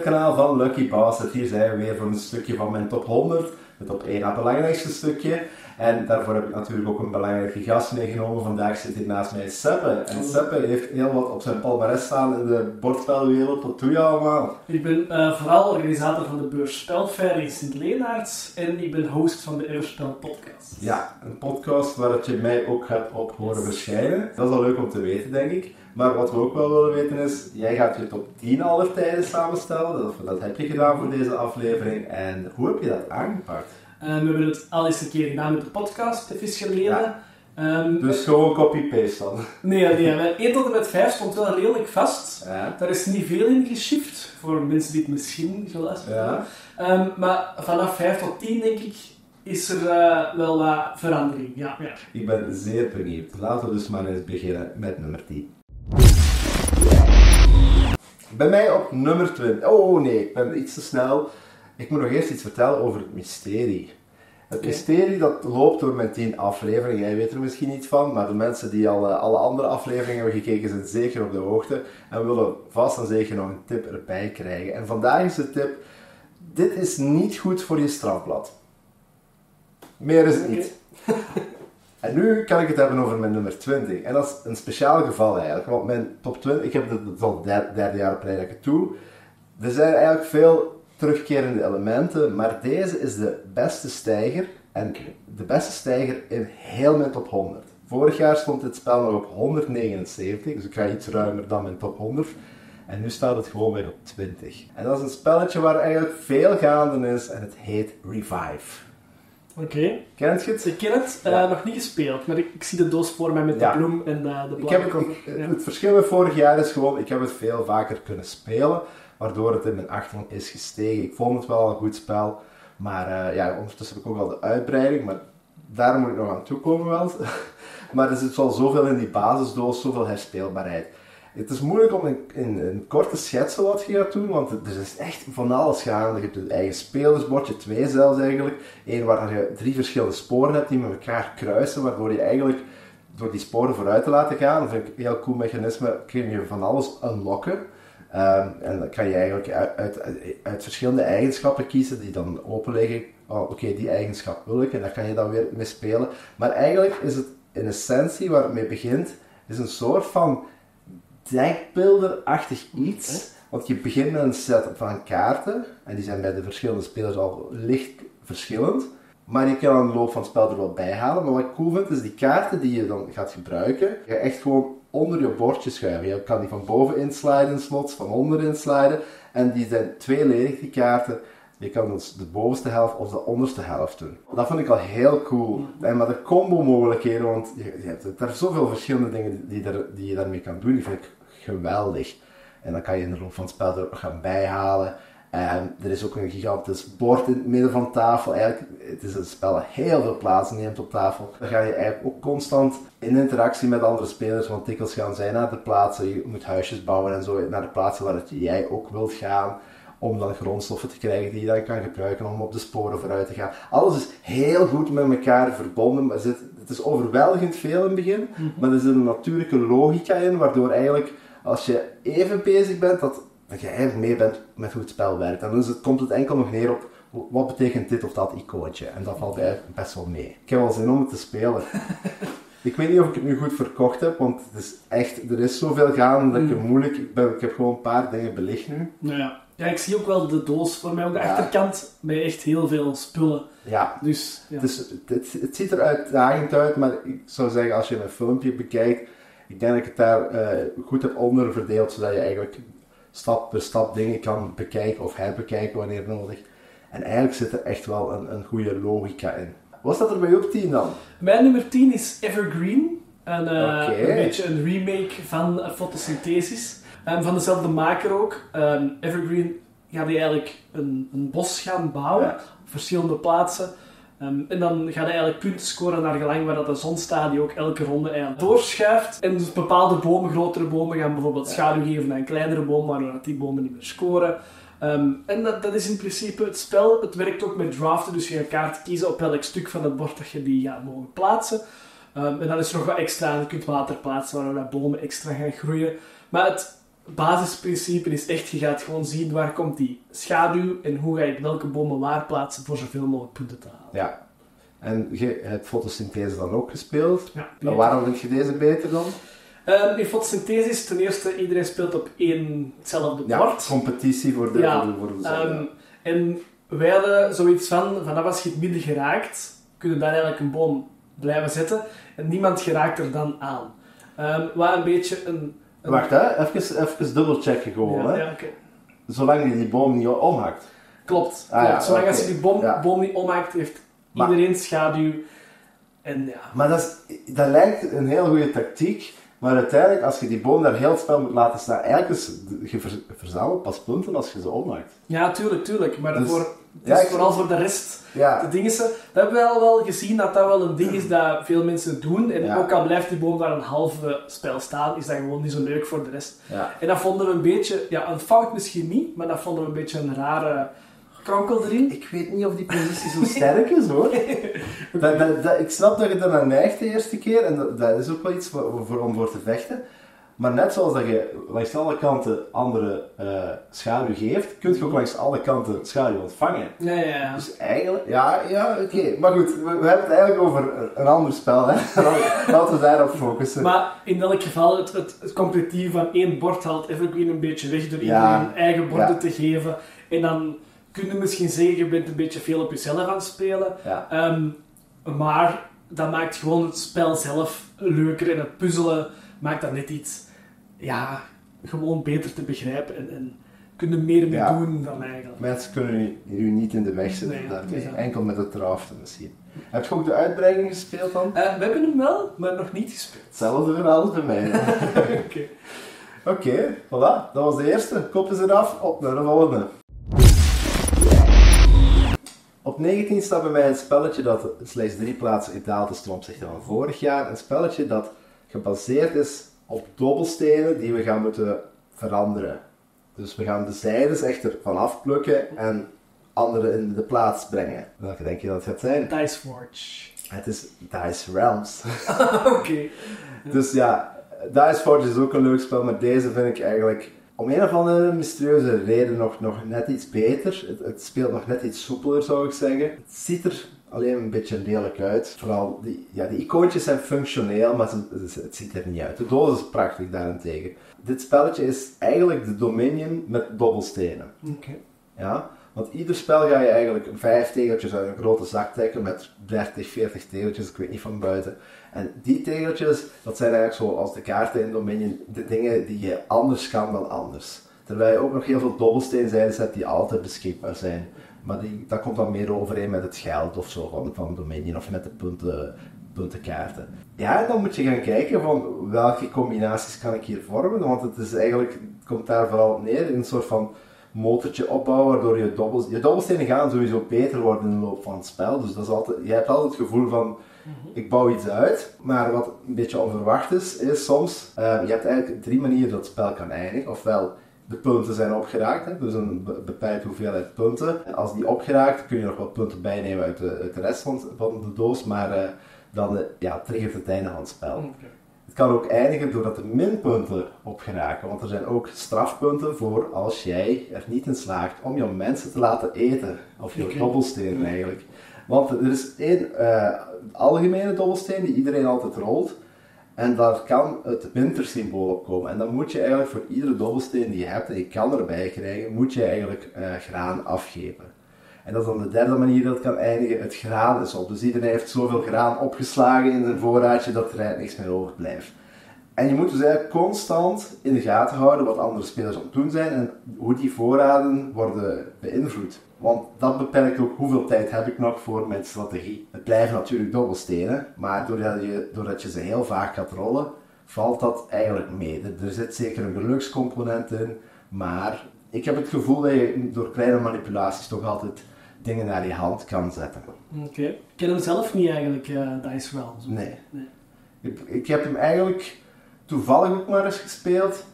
kanaal van Lucky Bastard. Hier zijn we weer voor een stukje van mijn top 100. Het top 1 na belangrijkste stukje. En daarvoor heb ik natuurlijk ook een belangrijke gast meegenomen. Vandaag zit hier naast mij Seppe. En Seppe heeft heel wat op zijn palmarès staan in de bordspelwereld. Wat doe je allemaal? Ik ben uh, vooral organisator van de beurs Spelfair in Sint-Leenaerts en ik ben host van de Eurospel podcast. Ja, een podcast waar je mij ook hebt op horen verschijnen. Dat is al leuk om te weten, denk ik. Maar wat we ook wel willen weten is, jij gaat je top 10 aller tijden samenstellen. Dat, dat heb je gedaan voor deze aflevering. En hoe heb je dat aangepakt? Uh, we hebben het al eens een keer gedaan met de podcast, even geleden. Ja. Um, dus gewoon copy-paste dan? Nee, nee. 1 tot en met 5 stond wel redelijk vast. Ja. Daar is niet veel in geshift, voor mensen die het misschien geluisterd hebben. Um, maar vanaf 5 tot 10 denk ik, is er uh, wel wat verandering. Ja, ja. Ik ben zeer benieuwd. Laten we dus maar eens beginnen met nummer 10. Bij mij op nummer 20. Oh nee, ik ben iets te snel. Ik moet nog eerst iets vertellen over het mysterie. Het mysterie dat loopt door mijn 10 afleveringen. Jij weet er misschien niet van, maar de mensen die al alle andere afleveringen hebben gekeken zijn zeker op de hoogte en willen vast en zeker nog een tip erbij krijgen. En vandaag is de tip: dit is niet goed voor je strafblad. Meer is het niet. En nu kan ik het hebben over mijn nummer 20. En dat is een speciaal geval eigenlijk. Want mijn top 20, ik heb het al derde, derde jaar op rij dat ik het doe. Er zijn eigenlijk veel terugkerende elementen, maar deze is de beste stijger. En de beste stijger in heel mijn top 100. Vorig jaar stond dit spel nog op 179, dus ik ga iets ruimer dan mijn top 100. En nu staat het gewoon weer op 20. En dat is een spelletje waar eigenlijk veel gaande is en het heet Revive. Oké. Okay. Kent je het? Ik ken het, uh, nog niet gespeeld, maar ik, ik, zie de doos voor mij met de bloem en uh, de blauwe. Ik heb het, het verschil met vorig jaar is gewoon, ik heb het veel vaker kunnen spelen, waardoor het in mijn achting is gestegen. Ik vond het wel een goed spel, maar uh, ja, ondertussen heb ik ook al de uitbreiding, maar daar moet ik nog aan toekomen wel. maar er zit wel zoveel in die basisdoos, zoveel herspeelbaarheid. Het is moeilijk om in, in korte schetsen wat je gaat doen, want er is echt van alles gaande. Je hebt een eigen spelersbordje, twee zelfs eigenlijk. Eén waar je drie verschillende sporen hebt die met elkaar kruisen, waardoor je eigenlijk door die sporen vooruit te laten gaan, dat vind ik een heel cool mechanisme, kun je van alles unlocken. Um, en dan kan je eigenlijk uit, uit, uit, verschillende eigenschappen kiezen die dan open liggen. Oh, oké, die eigenschap wil ik en daar kan je dan weer mee spelen. Maar eigenlijk is het in essentie waar het mee begint, is een soort van deckbuilder-achtig iets. Want je begint met een set van kaarten. En die zijn bij de verschillende spelers al licht verschillend. Maar je kan aan de loop van het spel er wel bij halen. Maar wat ik cool vind, is die kaarten die je dan gaat gebruiken. Je echt gewoon onder je bordje schuiven. Je kan die van boven insliden, slots, van onder insliden. En die zijn tweeledig, die kaarten. Je kan dus de bovenste helft of de onderste helft doen. Dat vind ik al heel cool. En met de combo mogelijkheden, want je, hebt er zoveel verschillende dingen die, er, die je daarmee kan doen. Die vind ik geweldig. En dan kan je in de loop van het spel er gaan bijhalen. En er is ook een gigantisch bord in het midden van tafel. Eigenlijk, het is een spel dat heel veel plaats neemt op tafel. Dan ga je eigenlijk ook constant in interactie met andere spelers, want dikwijls gaan zij naar de plaatsen. Je moet huisjes bouwen en zo naar de plaatsen waar jij ook wilt gaan. Om dan grondstoffen te krijgen die je dan kan gebruiken om op de sporen vooruit te gaan. Alles is heel goed met elkaar verbonden. Maar het is overweldigend veel in het begin. Mhm. Maar er zit een natuurlijke logica in, waardoor eigenlijk als je even bezig bent, dat, dat je eigenlijk mee bent met hoe het spel werkt. Dan is het, komt het enkel nog neer op wat betekent dit of dat icoontje. En dat valt eigenlijk best wel mee. Ik heb wel zin om het te spelen. ik weet niet of ik het nu goed verkocht heb, want het is echt, er is zoveel gaande dat ik het mm. moeilijk... Ik, ben, ik heb gewoon een paar dingen belicht nu. Nou ja. Ja, ik zie ook wel de doos voor mij op de achterkant met echt heel veel spullen. Ja, dus, ja. Dus, het, het, ziet er uitdagend uit, maar ik zou zeggen als je een filmpje bekijkt, ik denk dat ik het daar uh, goed heb onder verdeeld, zodat je eigenlijk stap per stap dingen kan bekijken of herbekijken wanneer nodig. En eigenlijk zit er echt wel een, een goede logica in. Wat staat er bij jou op 10 dan? Mijn nummer 10 is Evergreen. En, uh, Een beetje een remake van Photosynthesis. Um, van dezelfde maker ook. Um, Evergreen gaat hij eigenlijk een, een bos gaan bouwen op verschillende plaatsen. Um, en dan gaat hij eigenlijk punten scoren naar gelang waar dat de zon staat, die ook elke ronde eigenlijk doorschuift. En dus bepaalde bomen, grotere bomen, gaan bijvoorbeeld schaduw geven aan kleinere bomen, waardoor die bomen niet meer scoren. Um, en dat, dat, is in principe het spel. Het werkt ook met draften, dus je gaat kaarten kiezen op welk stuk van het bord dat je die gaat mogen plaatsen. Um, en dan is er nog wat extra, je kunt water plaatsen, waardoor bomen extra gaan groeien. Maar het basisprincipe is echt, je gaat gewoon zien waar komt die schaduw en hoe ga je welke bomen waar plaatsen voor zoveel mogelijk punten te halen. Ja. En je hebt fotosynthese dan ook gespeeld. Ja, waarom vind je deze beter dan? Um, in fotosynthese is ten eerste, iedereen speelt op één hetzelfde ja, bord. competitie voor de... Ja, voor de, um, En wij hadden zoiets van, vanaf als je het midden geraakt, kunnen daar eigenlijk een boom blijven zetten en niemand geraakt er dan aan. Um, wat een beetje een... Wacht, hè? Even, even dubbelchecken gewoon. Ja, hè? Ja, okay. Zolang je die boom niet omhaakt. Klopt. Ah, Zolang als je die boom, boom niet omhaakt, heeft iedereen schaduw. En, ja. Maar dat, is, dat lijkt een heel goede tactiek. Maar uiteindelijk, als je die boom daar heel spel moet laten staan, eigenlijk is je verzamelt pas punten als je ze ommaakt. Ja, tuurlijk, tuurlijk. Maar dus, voor, dus vooral voor de rest, ja. de dingen, we hebben wel, wel gezien dat dat wel een ding is dat veel mensen doen. En ook al blijft die boom daar een halve spel staan, is dat gewoon niet zo leuk voor de rest. En dat vonden we een beetje, ja, een fout misschien niet, maar dat vonden we een beetje een rare krankel erin. Ik weet niet of die positie zo sterk is hoor. dat, dat, ik snap dat je er naar neigt de eerste keer en dat, is ook wel iets voor, voor, om voor te vechten. Maar net zoals dat je langs alle kanten andere uh, schaduw geeft, kun je ook langs alle kanten schaduw ontvangen. Ja, ja, ja. Dus eigenlijk, ja, ja, oké. Maar goed, we, hebben het eigenlijk over een ander spel, hè. Laten we daarop focussen. Maar in elk geval, het, het, het competitieve van één bord haalt Evergreen een beetje weg door iedereen eigen borden te geven. En dan kun je misschien zeggen, je bent een beetje veel op jezelf aan het spelen. Ehm, maar dat maakt gewoon het spel zelf leuker en het puzzelen maakt dat net iets, ja, gewoon beter te begrijpen en, en kunnen meer mee doen dan eigenlijk. Mensen kunnen u niet in de weg zitten, nee, enkel met het draften misschien. Heb je ook de uitbreiding gespeeld dan? Uh, we hebben hem wel, maar nog niet gespeeld. Hetzelfde verhaal als bij mij. Oké. Oké, voilà. Dat was de eerste. Kop is eraf, op naar de volgende. Op 19 staat bij mij een spelletje dat slechts drie plaatsen in daalt ten opzichte van vorig jaar. Een spelletje dat gebaseerd is op dobbelstenen die we gaan moeten veranderen. Dus we gaan de zijdes echt ervan afplukken en andere in de plaats brengen. Welke denk je dat het gaat zijn? Dice Forge. Het is Dice Realms. Oké. Dus ja, Dice Forge is ook een leuk spel, maar deze vind ik eigenlijk om een of andere mysterieuze reden nog, nog net iets beter. Het, het, speelt nog net iets soepeler, zou ik zeggen. Het ziet er alleen een beetje lelijk uit. Vooral, die, ja, die icoontjes zijn functioneel, maar het, het ziet er niet uit. De doos is prachtig daarentegen. Dit spelletje is eigenlijk de Dominion met dobbelstenen. Oké. Ja? Want ieder spel ga je eigenlijk vijf tegeltjes uit een grote zak trekken met 30, 40 tegeltjes, ik weet niet van buiten. En die tegeltjes, dat zijn eigenlijk zoals de kaarten in Dominion, de dingen die je anders kan dan anders. Terwijl je ook nog heel veel dobbelsteenzijders hebt die altijd beschikbaar zijn. Maar die, dat komt dan meer overeen met het geld of zo van, van Dominion of met de punten, puntenkaarten. Ja, en dan moet je gaan kijken van welke combinaties kan ik hier vormen, want het is eigenlijk, het komt daar vooral neer in een soort van motortje opbouwen, waardoor je dobbels, je dobbelstenen gaan sowieso beter worden in de loop van het spel. Dus dat is altijd, je hebt altijd het gevoel van, ik bouw iets uit, maar wat een beetje onverwacht is, is soms, uh, je hebt eigenlijk drie manieren dat het spel kan eindigen. Ofwel, de punten zijn opgeraakt, hè, dus een beperkte hoeveelheid punten. En als die opgeraakt, kun je nog wat punten bijnemen uit de, uit de rest van, van de doos, maar uh, dan uh, ja, triggert het einde van het spel. Het kan ook eindigen doordat er minpunten opgeraken, want er zijn ook strafpunten voor als jij er niet in slaagt om jouw mensen te laten eten, of je okay. dobbelsteen eigenlijk. Want er is één uh, algemene dobbelsteen die iedereen altijd rolt. En daar kan het wintersymbool op komen. En dan moet je eigenlijk voor iedere dobbelsteen die je hebt en je kan erbij krijgen, moet je eigenlijk uh, graan afgeven. En dat is dan de derde manier dat het kan eindigen. Het graan is op. Dus iedereen heeft zoveel graan opgeslagen in zijn voorraadje dat er eigenlijk niks meer overblijft. En je moet dus eigenlijk constant in de gaten houden wat andere spelers aan het doen zijn en hoe die voorraden worden beïnvloed. Want dat beperkt ook hoeveel tijd heb ik nog voor mijn strategie. Het blijven natuurlijk dobbelstenen, maar doordat je, doordat je ze heel vaak gaat rollen, valt dat eigenlijk mee. Er zit zeker een gelukscomponent in, maar ik heb het gevoel dat je door kleine manipulaties toch altijd dingen naar je hand kan zetten. Oké. Okay. Ik ken hem zelf niet eigenlijk, uh, Dice wel. Nee. nee. Ik, ik heb hem eigenlijk toevallig ook maar eens gespeeld.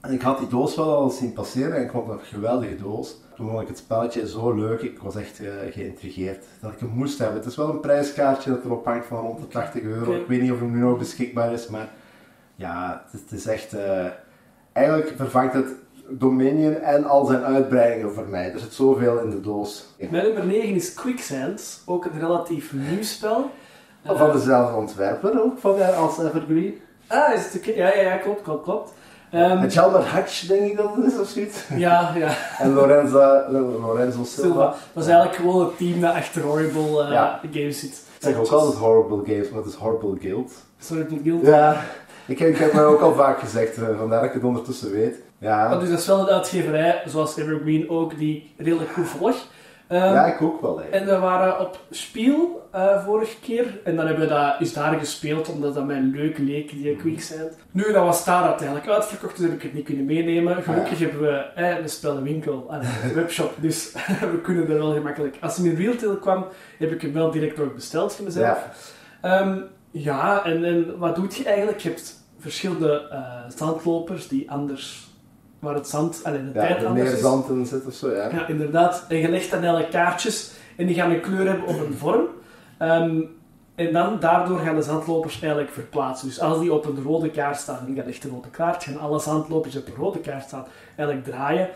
En ik had die doos wel al zien passeren en ik vond het een geweldige doos. Toen vond ik het spelletje zo leuk, ik was echt uh, geïntrigeerd dat ik hem moest hebben. Het is wel een prijskaartje dat erop hangt van rond de 80 euro. Ik weet niet of hij nu nog beschikbaar is, maar ja, het, is echt... Uh, eigenlijk vervangt het Dominion en al zijn uitbreidingen voor mij. Er zit zoveel in de doos. Mijn nummer 9 is Quicksand, ook een relatief nieuw spel. Van dezelfde ontwerper ook, van, als Evergreen. Ah, is het ja, ja, ja, klopt, klopt, klopt. Um, en Jalmer Hutch, denk ik dat het is, of zoiets. Ja, ja. en Lorenzo, Lorenzo Silva. Dat is eigenlijk gewoon het team dat achter Horrible uh, Games zit. Ik zeg ook altijd Horrible Games, maar het is Horrible Guild. Horrible Guild? Ja. Ik heb, ik heb ook al vaak gezegd, uh, vandaar dat ik het ondertussen weet. Ja. dus dat is wel een uitgeverij, zoals Evergreen ook, die redelijk goed volgt. Um, ja, ik ook wel. En we waren op Spiel uh, vorige keer. En dan hebben we dat is daar gespeeld, omdat dat mij leuk leek, die mhm. Quicksand. Nu, dat was daar uiteindelijk uitverkocht, dus heb ik het niet kunnen meenemen. Gelukkig hebben we eh, een spellenwinkel en een webshop, dus we kunnen er wel gemakkelijk. Als hij in retail kwam, heb ik hem wel direct ook besteld voor mezelf. Ja, um, ja en, en wat doet je eigenlijk? Je hebt verschillende uh, zandlopers die anders waar het zand, alleen de ja, tijd anders meer zand in zit of zo, ja. Ja, inderdaad. En je legt dan eigenlijk kaartjes en die gaan een kleur hebben of een vorm. Ehm, en dan, daardoor gaan de zandlopers eigenlijk verplaatsen. Dus als die op een rode kaart staan, die gaat echt een rode kaart, gaan alle zandlopers op een rode kaart staan, eigenlijk draaien.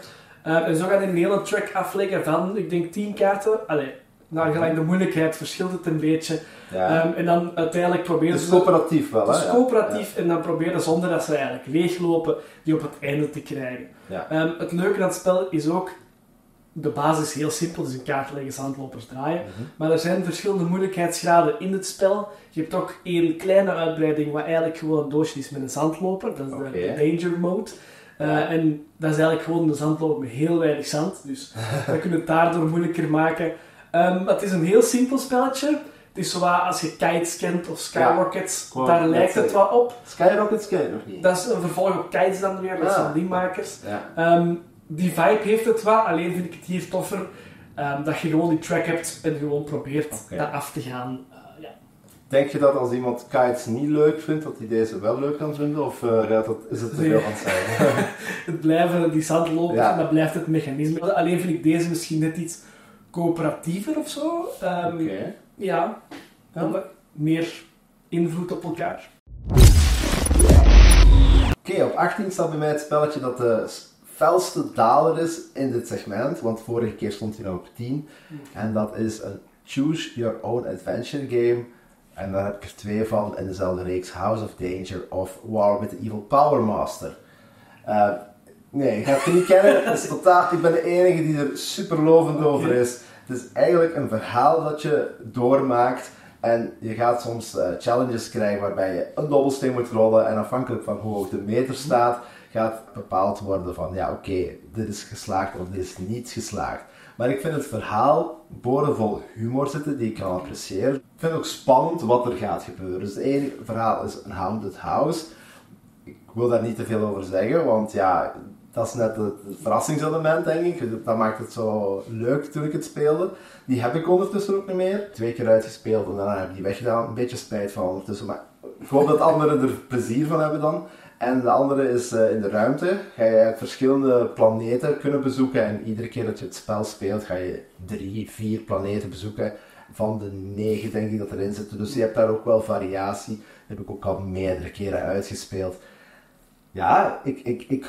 Ehm, en zo gaat hij een hele track afleggen van, ik denk, 10 kaarten. Allee, naar gelijk de moeilijkheid verschilt het een beetje. Ja. Um, en dan uiteindelijk proberen ze... Het is coöperatief wel, hè? Het is coöperatief en dan proberen zonder dat ze eigenlijk leeglopen, die op het einde te krijgen. Um, het leuke aan het spel is ook, de basis is heel simpel, dus een kaart leggen, zandlopers draaien. Mhm. Maar er zijn verschillende moeilijkheidsgraden in het spel. Je hebt ook één kleine uitbreiding, wat eigenlijk gewoon een doosje is met een zandloper. Dat is de, danger mode. Uh, en dat is eigenlijk gewoon een zandloper met heel weinig zand. Dus we kunnen het daardoor moeilijker maken. Um, het is een heel simpel spelletje. Het is zoals als je kites kent of skyrockets, ja, daar lijkt het wel op. Skyrockets ken je nog niet. Dat is een vervolg op kites dan weer, dat zijn die makers. Um, die vibe heeft het wel, alleen vind ik het hier toffer um, dat je gewoon die track hebt en gewoon probeert okay. daar af te gaan. Uh, ja. Denk je dat als iemand kites niet leuk vindt, dat hij deze wel leuk kan vinden? Of uh, dat, is het te veel aan het zijn? het blijven die zandlopers ja. en dat blijft het mechanisme. Alleen vind ik deze misschien net iets coöperatiever of zo. Um, Ja, ja meer invloed op elkaar. Oké, op 18 staat bij mij het spelletje dat de felste daler is in dit segment, want vorige keer stond hij nog op 10. En dat is een Choose Your Own Adventure game. En daar heb ik er twee van in dezelfde reeks: House of Danger of War with the Evil Power Master. Uh, nee, ik ga het niet kennen. Is totaal, ik ben de enige die er super lovend over is. Het is eigenlijk een verhaal dat je doormaakt. En je gaat soms uh, challenges krijgen waarbij je een dobbelsteen moet rollen. En afhankelijk van hoe hoog de meter staat, gaat bepaald worden van ja oké, dit is geslaagd of dit is niet geslaagd. Maar ik vind het verhaal boordevol humor zitten die ik kan appreciëren. Ik vind het ook spannend wat er gaat gebeuren. Dus het ene verhaal is een haunted house. Ik wil daar niet te veel over zeggen, want ja, dat is net het, verrassingselement, denk ik. Dat maakt het zo leuk toen ik het speelde. Die heb ik ondertussen ook niet meer. Twee keer uitgespeeld en daarna heb ik die weggedaan. Een beetje spijt van ondertussen, maar ik hoop dat anderen er plezier van hebben dan. En de andere is uh, in de ruimte. Ga je verschillende planeten kunnen bezoeken. En iedere keer dat je het spel speelt, ga je drie, vier planeten bezoeken. Van de negen, denk ik, dat erin zitten. Dus je hebt daar ook wel variatie. Dat heb ik ook al meerdere keren uitgespeeld. Ja, ik, ik, ik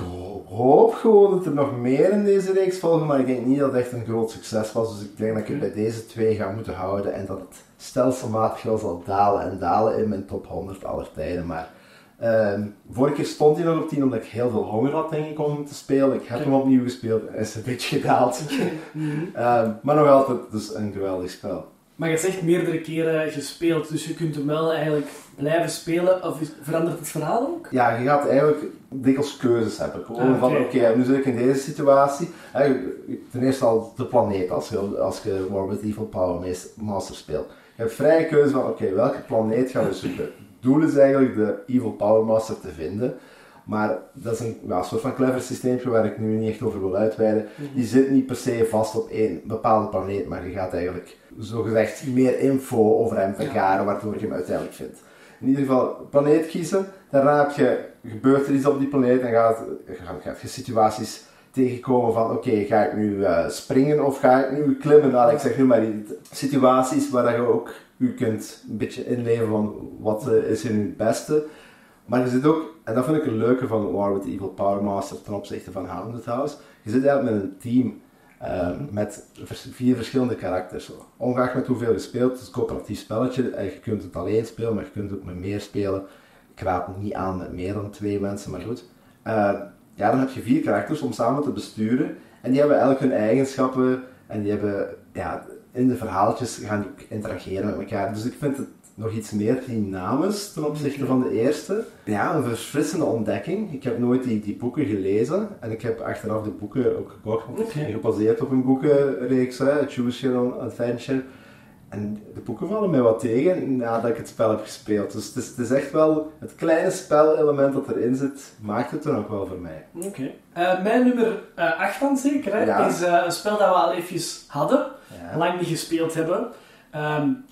hoop gewoon dat er nog meer in deze reeks volgen, maar ik denk niet dat het echt een groot succes was. Dus ik denk dat ik het bij deze twee ga moeten houden en dat het stelselmatig wel zal dalen en dalen in mijn top 100 aller tijden. Maar um, vorige keer stond hij nog op 10 omdat ik heel veel honger had denk ik om te spelen. Ik heb hem opnieuw gespeeld en is een beetje gedaald. um, maar nog altijd dus een geweldig spel. Maar je hebt echt meerdere keren gespeeld, dus je kunt hem wel eigenlijk blijven spelen. Of verandert het verhaal ook? Ja, je gaat eigenlijk dikwijls keuzes hebben. Gewoon ah, van, oké, nu zit ik in deze situatie. Ten eerste al de planeet, als je, als je Morbid Evil Power Master speelt. Je hebt vrije keuze van, oké, welke planeet gaan we zoeken? Het doel is eigenlijk de Evil Power Master te vinden. Maar dat is een ja, soort van clever systeem waar ik nu niet echt over wil uitweiden. Die zit niet per se vast op één bepaalde planeet, maar je gaat eigenlijk zogezegd meer info over hem vergaren, waardoor je hem uiteindelijk vindt. In ieder geval, planeet kiezen, daarna heb je, gebeurt er iets op die planeet en gaat, gaat je situaties tegenkomen van oké, ga ik nu uh, springen of ga ik nu klimmen? Nou, ik zeg nu maar die situaties waar je ook u kunt een beetje inleven van wat uh, is er nu het beste Maar je zit ook, en dat vind ik een leuke van War with Evil Power Master ten opzichte van Hounded House, je zit eigenlijk met een team uh, met vier verschillende karakters. Ongeacht met hoeveel je speelt, het is een coöperatief spelletje en je kunt het alleen spelen, maar je kunt het ook met meer spelen. Ik raad niet aan met meer dan twee mensen, maar goed. Uh, ja, dan heb je vier karakters om samen te besturen en die hebben elk hun eigenschappen en die hebben, ja, in de verhaaltjes gaan die interageren met elkaar. Dus ik vind het nog iets meer dynamisch ten opzichte van de eerste. Ja, een verfrissende ontdekking. Ik heb nooit die, die boeken gelezen en ik heb achteraf de boeken ook gekocht, okay. gebaseerd op een boekenreeks, hè, Choose Your Own Adventure. En de boeken vallen mij wat tegen nadat ik het spel heb gespeeld. Dus het is, het is echt wel het kleine spelelement dat erin zit, maakt het er ook wel voor mij. Oké. Eh, mijn nummer 8 uh, dan zeker, hè, is uh, een spel dat we al even hadden, lang niet gespeeld hebben. Um,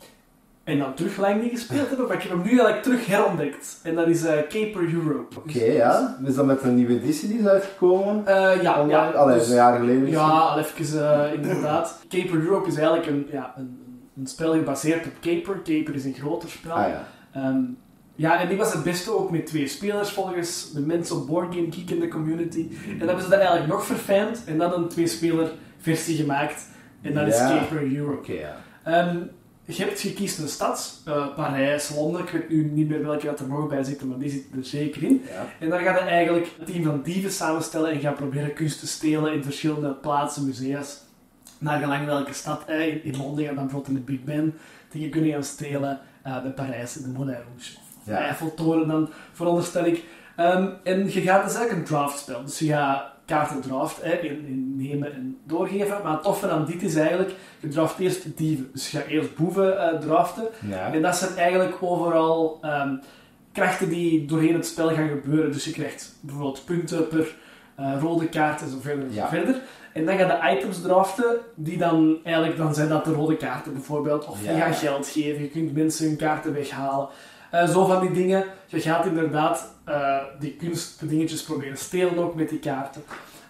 en dan terug lang niet gespeeld hebben, maar ik heb hem nu eigenlijk terug herontdekt. En dat is uh, Caper Europe. Oké, ja. Is dat met een nieuwe editie die is uitgekomen? Uh, ja, ja. Allee, dus, een jaar geleden. Ja, al even uh, inderdaad. Caper Europe is eigenlijk een, ja, een, een spel gebaseerd op Caper. Caper is een groter spel. Ah, ja. Um, ja, en die was het beste ook met twee spelers volgens de mensen op Board Game Geek in de community. En dan hebben ze dat eigenlijk nog verfijnd en dan een twee-speler versie gemaakt. En dat is Caper Europe. Ja. Um, je hebt gekiest een stad, uh, Parijs, Londen, ik weet nu niet meer welke dat er nog bij zitten, maar die zit er zeker in. En dan ga je eigenlijk een team van dieven samenstellen en gaan proberen kunst te stelen in verschillende plaatsen, musea's. Naar gelang welke stad. Eh, in Londen gaan dan bijvoorbeeld in de Big Ben dingen kunnen gaan stelen. Uh, bij Parijs in de Moulin Rouge. Ja. Eiffeltoren dan, veronderstel ik. Um, en je gaat dus eigenlijk een draftspel. Dus je gaat kaarten draft, hè, in, in nemen en doorgeven. Maar het toffe aan dit is eigenlijk, je draft eerst dieven. Dus je gaat eerst boeven uh, draften. En dat zijn eigenlijk overal um, krachten die doorheen het spel gaan gebeuren. Dus je krijgt bijvoorbeeld punten per uh, rode kaart en zo verder en zo verder. En dan ga je items draften, die dan eigenlijk, dan zijn dat de rode kaarten bijvoorbeeld. Of je gaat geld geven, je kunt mensen hun kaarten weghalen. Uh, zo van die dingen. Je gaat inderdaad uh, die kunstdingetjes proberen stelen ook met die kaarten.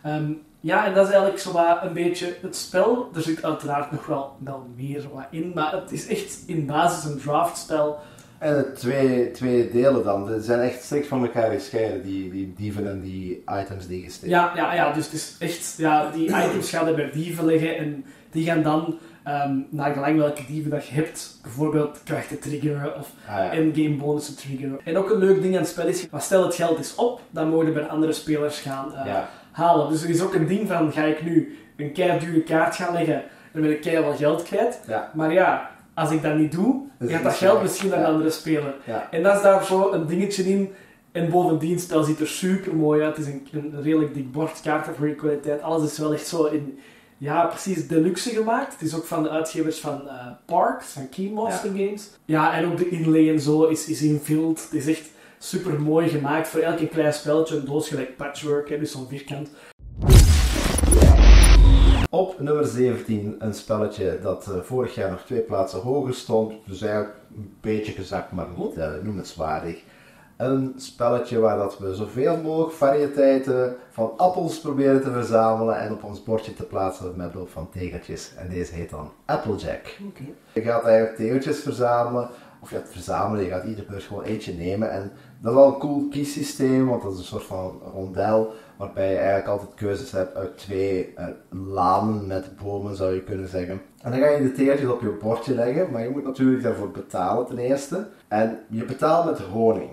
Um, ja, en dat is eigenlijk zo wat een beetje het spel. Er zit uiteraard nog wel, wel meer wat in, maar het is echt in basis een draftspel. En het twee, twee delen dan, ze zijn echt strikt van elkaar gescheiden, die, die dieven en die items die je Ja, ja, ja, dus het is echt, ja, die items gaan er bij dieven liggen en die gaan dan um, naar gelang welke dieven dat je hebt, bijvoorbeeld krachten triggeren of ah, endgame bonussen triggeren. En ook een leuk ding aan het spel is, stel het geld is op, dan mogen bij andere spelers gaan uh, halen. Dus er is ook een ding van, ga ik nu een kei dure kaart gaan leggen, dan ben ik kei wel geld kwijt. Ja. Maar ja, als ik dat niet doe, dan gaat dat geld misschien naar een andere speler. En dat is daar zo een dingetje in. En bovendien, het spel ziet er super mooi uit. Het is een, een redelijk dik bord, kaarten voor je kwaliteit. Alles is wel echt zo in, ja, precies deluxe gemaakt. Het is ook van de uitgevers van uh, Parks, van Keymaster Games. Ja, en ook de inlay en zo is, is invuld. Het is echt super mooi gemaakt. Voor elk klein spelletje, een doos gelijk patchwork, hè, dus zo'n vierkant. Op nummer 17 een spelletje dat uh, vorig jaar nog twee plaatsen hoger stond. Dus eigenlijk een beetje gezakt, maar niet uh, noemenswaardig een spelletje waar dat we zoveel mogelijk variëteiten van appels proberen te verzamelen en op ons bordje te plaatsen met behulp van tegeltjes. En deze heet dan Applejack. Okay. Je gaat eigenlijk tegeltjes verzamelen, of je gaat verzamelen, je gaat iedere beurt gewoon eentje nemen. En dat is wel een cool kiesysteem, want dat is een soort van rondel waarbij je eigenlijk altijd keuzes hebt uit twee uh, lanen met bomen, zou je kunnen zeggen. En dan ga je de tegeltjes op je bordje leggen, maar je moet natuurlijk daarvoor betalen ten eerste. En je betaalt met honing.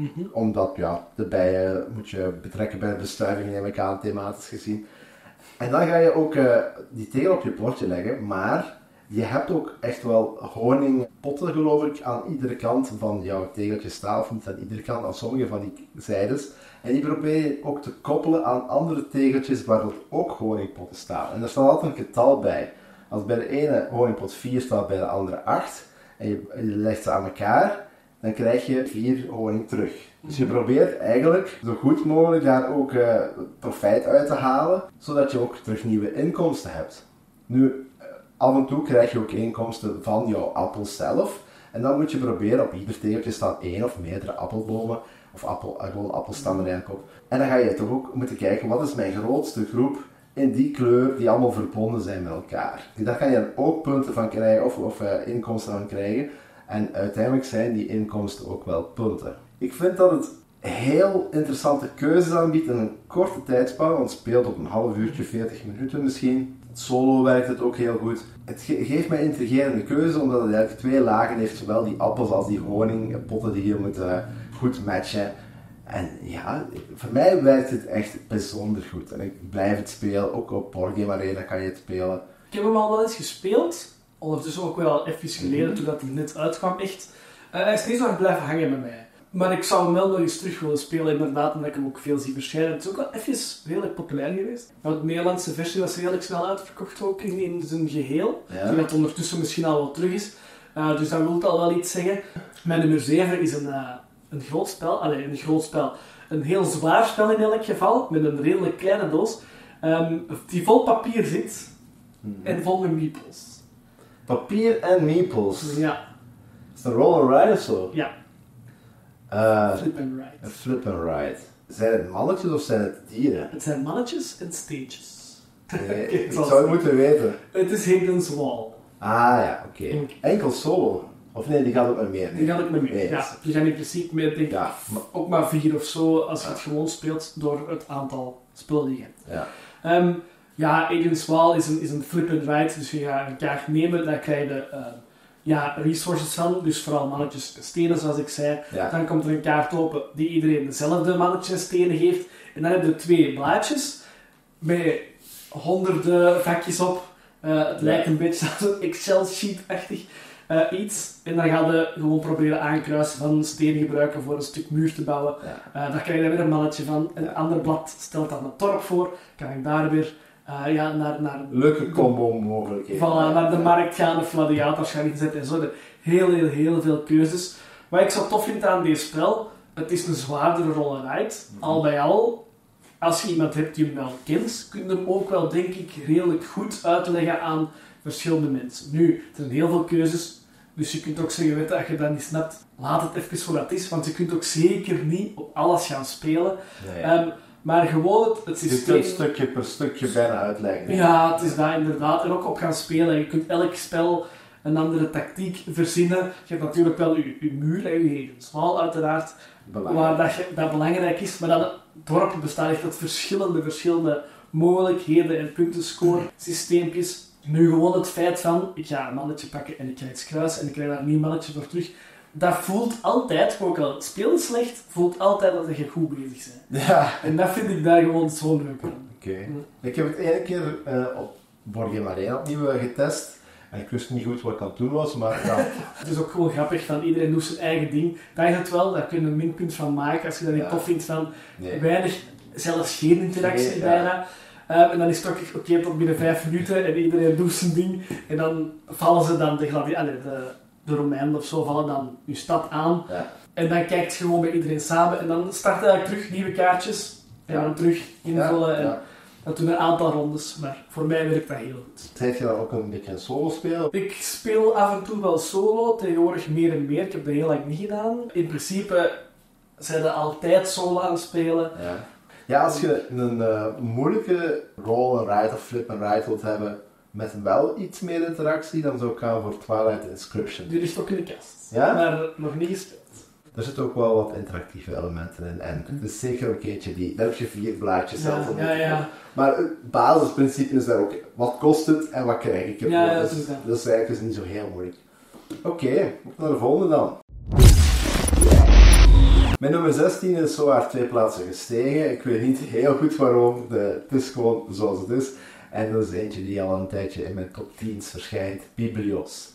Mhm. Omdat ja, de bijen moet je betrekken bij de bestuiving, neem ik aan, thematisch gezien. En dan ga je ook uh, die tegel op je bordje leggen, maar je hebt ook echt wel honingpotten, geloof ik, aan iedere kant van jouw tegeltje staan, of niet aan iedere kant, aan sommige van die zijdes. En die probeer je ook te koppelen aan andere tegeltjes waar ook honingpotten staan. En er staat altijd een getal bij. Als bij de ene honingpot 4 staat, bij de andere 8, en je legt ze aan elkaar, dan krijg je vier honing terug. Dus je probeert eigenlijk zo goed mogelijk daar ook uh, profijt uit te halen, zodat je ook terug nieuwe inkomsten hebt. Nu, eh, af en toe krijg je ook inkomsten van jouw appel zelf. En dan moet je proberen, op ieder tegeltje staan één of meerdere appelbomen, of appel, eh, gewoon appelstammen eigenlijk op. En dan ga je toch ook moeten kijken, wat is mijn grootste groep in die kleur die allemaal verbonden zijn met elkaar. Daar kan je ook punten van krijgen, of, of inkomsten van krijgen. En uiteindelijk zijn die inkomsten ook wel punten. Ik vind dat het heel interessante keuzes aanbiedt in een korte tijdspanne. Want het speelt op een half uurtje, 40 minuten misschien. Solo werkt het ook heel goed. Het geeft mij intrigerende keuze, omdat het eigenlijk twee lagen heeft. Zowel die appels als die honingpotten die hier moeten goed matchen. En ja, voor mij werkt het echt bijzonder goed. En ik blijf het spelen. Ook op Boardgame Arena kan je het spelen. Ik heb hem al wel eens gespeeld. Ondertussen ook wel even geleden, mhm. toen dat hij net uitkwam. Echt. Uh, hij is steeds nog blijven hangen met mij. Maar ik zou hem wel nog eens terug willen spelen, inderdaad, omdat ik hem ook veel zie verschijnen. Het is ook wel even redelijk populair geweest. de Nederlandse versie was redelijk snel uitverkocht ook in, in zijn geheel. Ja. Dat ondertussen misschien al wat terug is. Uh, dus dat wil al wel iets zeggen. Mijn nummer 7 is een, uh, een groot spel. Alleen een groot spel. Een heel zwaar spel in elk geval, met een redelijk kleine doos. Um, die vol papier zit mm -hmm. en vol meeples. Papier en meeples? Ja. Is het een roll and ride of zo? Ja. Uh, flip and ride. Een flip and ride. Zijn het mannetjes of zijn het dieren? Het zijn mannetjes en stages. Nee, ik zou het moeten weten. Het is Hidden's Wall. Ah ja, oké. Enkel solo. Of nee, die gaat ook met meer. Die gaat ook met meer, ja. Die gaan in principe met, denk ja, ook maar vier of zo, als je het gewoon speelt, door het aantal spullen die je hebt. Ja. Um, ja, Alien's Wall is een, is een flip and ride, dus je gaat een kaart nemen, daar krijg je uh, ja, resources van, dus vooral mannetjes stenen, zoals ik zei. Dan komt er een kaart open die iedereen dezelfde mannetjes stenen geeft. En dan heb je twee blaadjes met honderden vakjes op. Uh, het lijkt een beetje als een Excel-sheet-achtig uh, iets. En dan gaan we gewoon proberen aankruisen van stenen gebruiken voor een stuk muur te bouwen. Ja. Uh, daar krijg je weer een mannetje van. Een ander blad stelt dan een dorp voor. Kan ik daar weer uh, ja, naar, naar... Leuke combo mogelijkheden. Voilà, naar de markt gaan of gladiators gaan inzetten en zo. Heel, heel, heel veel keuzes. Wat ik zo tof vind aan deze spel, het is een zwaardere rollerheid. Mm Al bij al, als je iemand hebt die hem wel kent, kun je hem ook wel, denk ik, redelijk goed uitleggen aan verschillende mensen. Nu, er zijn heel veel keuzes, dus je kunt ook zeggen, weet als je dat niet snapt, laat het even voor wat is, want je kunt ook zeker niet op alles gaan spelen. Ehm, maar gewoon het, het systeem... Je kunt stukje per stukje bijna uitleggen. Ja, het is daar inderdaad. En ook op gaan spelen. Je kunt elk spel een andere tactiek verzinnen. Je hebt natuurlijk wel je, je muur en je hedens. uiteraard, waar dat, dat belangrijk is. Maar dan het dorp bestaat echt uit verschillende, verschillende mogelijkheden en puntenscore systeempjes. Nu gewoon het feit van, ik ga een mannetje pakken en ik ga iets kruisen en ik krijg daar een nieuw mannetje voor terug dat voelt altijd, ook al speel slecht, voelt altijd dat je goed bezig bent. Ja. En dat vind ik daar gewoon zo leuk aan. Oké. Ik heb het ene keer uh, op Borgem Arena opnieuw uh, getest. En ik wist niet goed wat ik aan het doen was, maar ja. het is ook gewoon grappig van iedereen doet zijn eigen ding. Dat is het wel, daar kun je een minpunt van maken als je dat niet tof vindt van weinig, zelfs geen interactie bijna. Uh, en dan is het toch oké tot binnen vijf minuten en iedereen doet zijn ding. En dan vallen ze dan de, de, de Romeinen of zo vallen dan je stad aan. Ja. En dan kijkt je gewoon bij iedereen samen. En dan start eigenlijk terug nieuwe kaartjes. En dan terug invullen. En dat doen een aantal rondes. Maar voor mij werkt dat heel goed. Heb je dan ook een beetje een solo spelen? Ik speel af en toe wel solo. Tegenwoordig meer en meer. Ik heb dat heel lang niet gedaan. In principe zijn er altijd solo aan het spelen. Ja. Ja, als je een uh, moeilijke roll and ride of flip and ride wilt hebben, met wel iets meer interactie, dan zou ik gaan voor Twilight Inscription. Die ligt ook in de kast. Ja? Maar nog niet gespeeld. Er zitten ook wel wat interactieve elementen in. En het is zeker een keertje die. Daar heb je vier blaadjes zelf ja, ja, ja. Maar het basisprincipe is daar ook. Wat kost het en wat krijg ik ervoor? Ja, dus, dat is eigenlijk niet zo heel moeilijk. Oké, okay, naar de volgende dan. Mijn nummer 16 is zowaar twee plaatsen gestegen. Ik weet niet heel goed waarom. De, het is gewoon zoals het is. En dat is eentje die al een tijdje in mijn top 10 verschijnt, Biblios.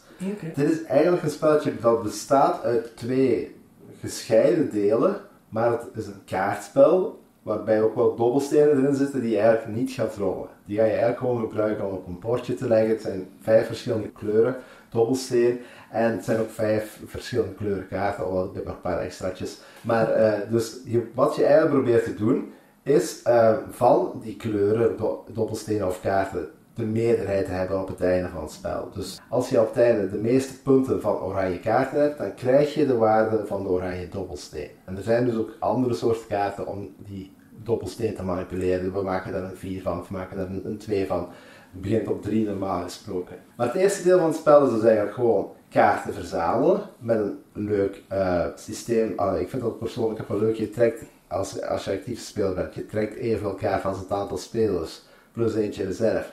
Dit is eigenlijk een spelletje dat bestaat uit twee gescheiden delen, maar het is een kaartspel waarbij ook wel dobbelstenen erin zitten die je eigenlijk niet gaat rollen. Die ga je eigenlijk gewoon gebruiken om op een bordje te leggen. Het zijn vijf verschillende kleuren dobbelsteen en het zijn ook vijf verschillende kleuren kaarten, al ik heb nog een paar extraatjes. Maar uh, dus je, wat je eigenlijk probeert te doen, is uh, van die kleuren, dobbelstenen of kaarten, de meerderheid hebben op het einde van het spel. Dus als je op het einde de meeste punten van oranje kaarten hebt, dan krijg je de waarde van de oranje dobbelsteen. En er zijn dus ook andere soorten kaarten om die dobbelsteen te manipuleren. We maken daar een 4 van, we maken daar een, 2 van. Het begint op 3 normaal gesproken. Maar het eerste deel van het spel is dus eigenlijk gewoon kaarten verzamelen met een leuk uh, systeem. Ik vind dat persoonlijk wel leuk. Je trekt, als, je actief speler bent, je trekt evenveel kaarten als het aantal spelers, plus eentje reserve.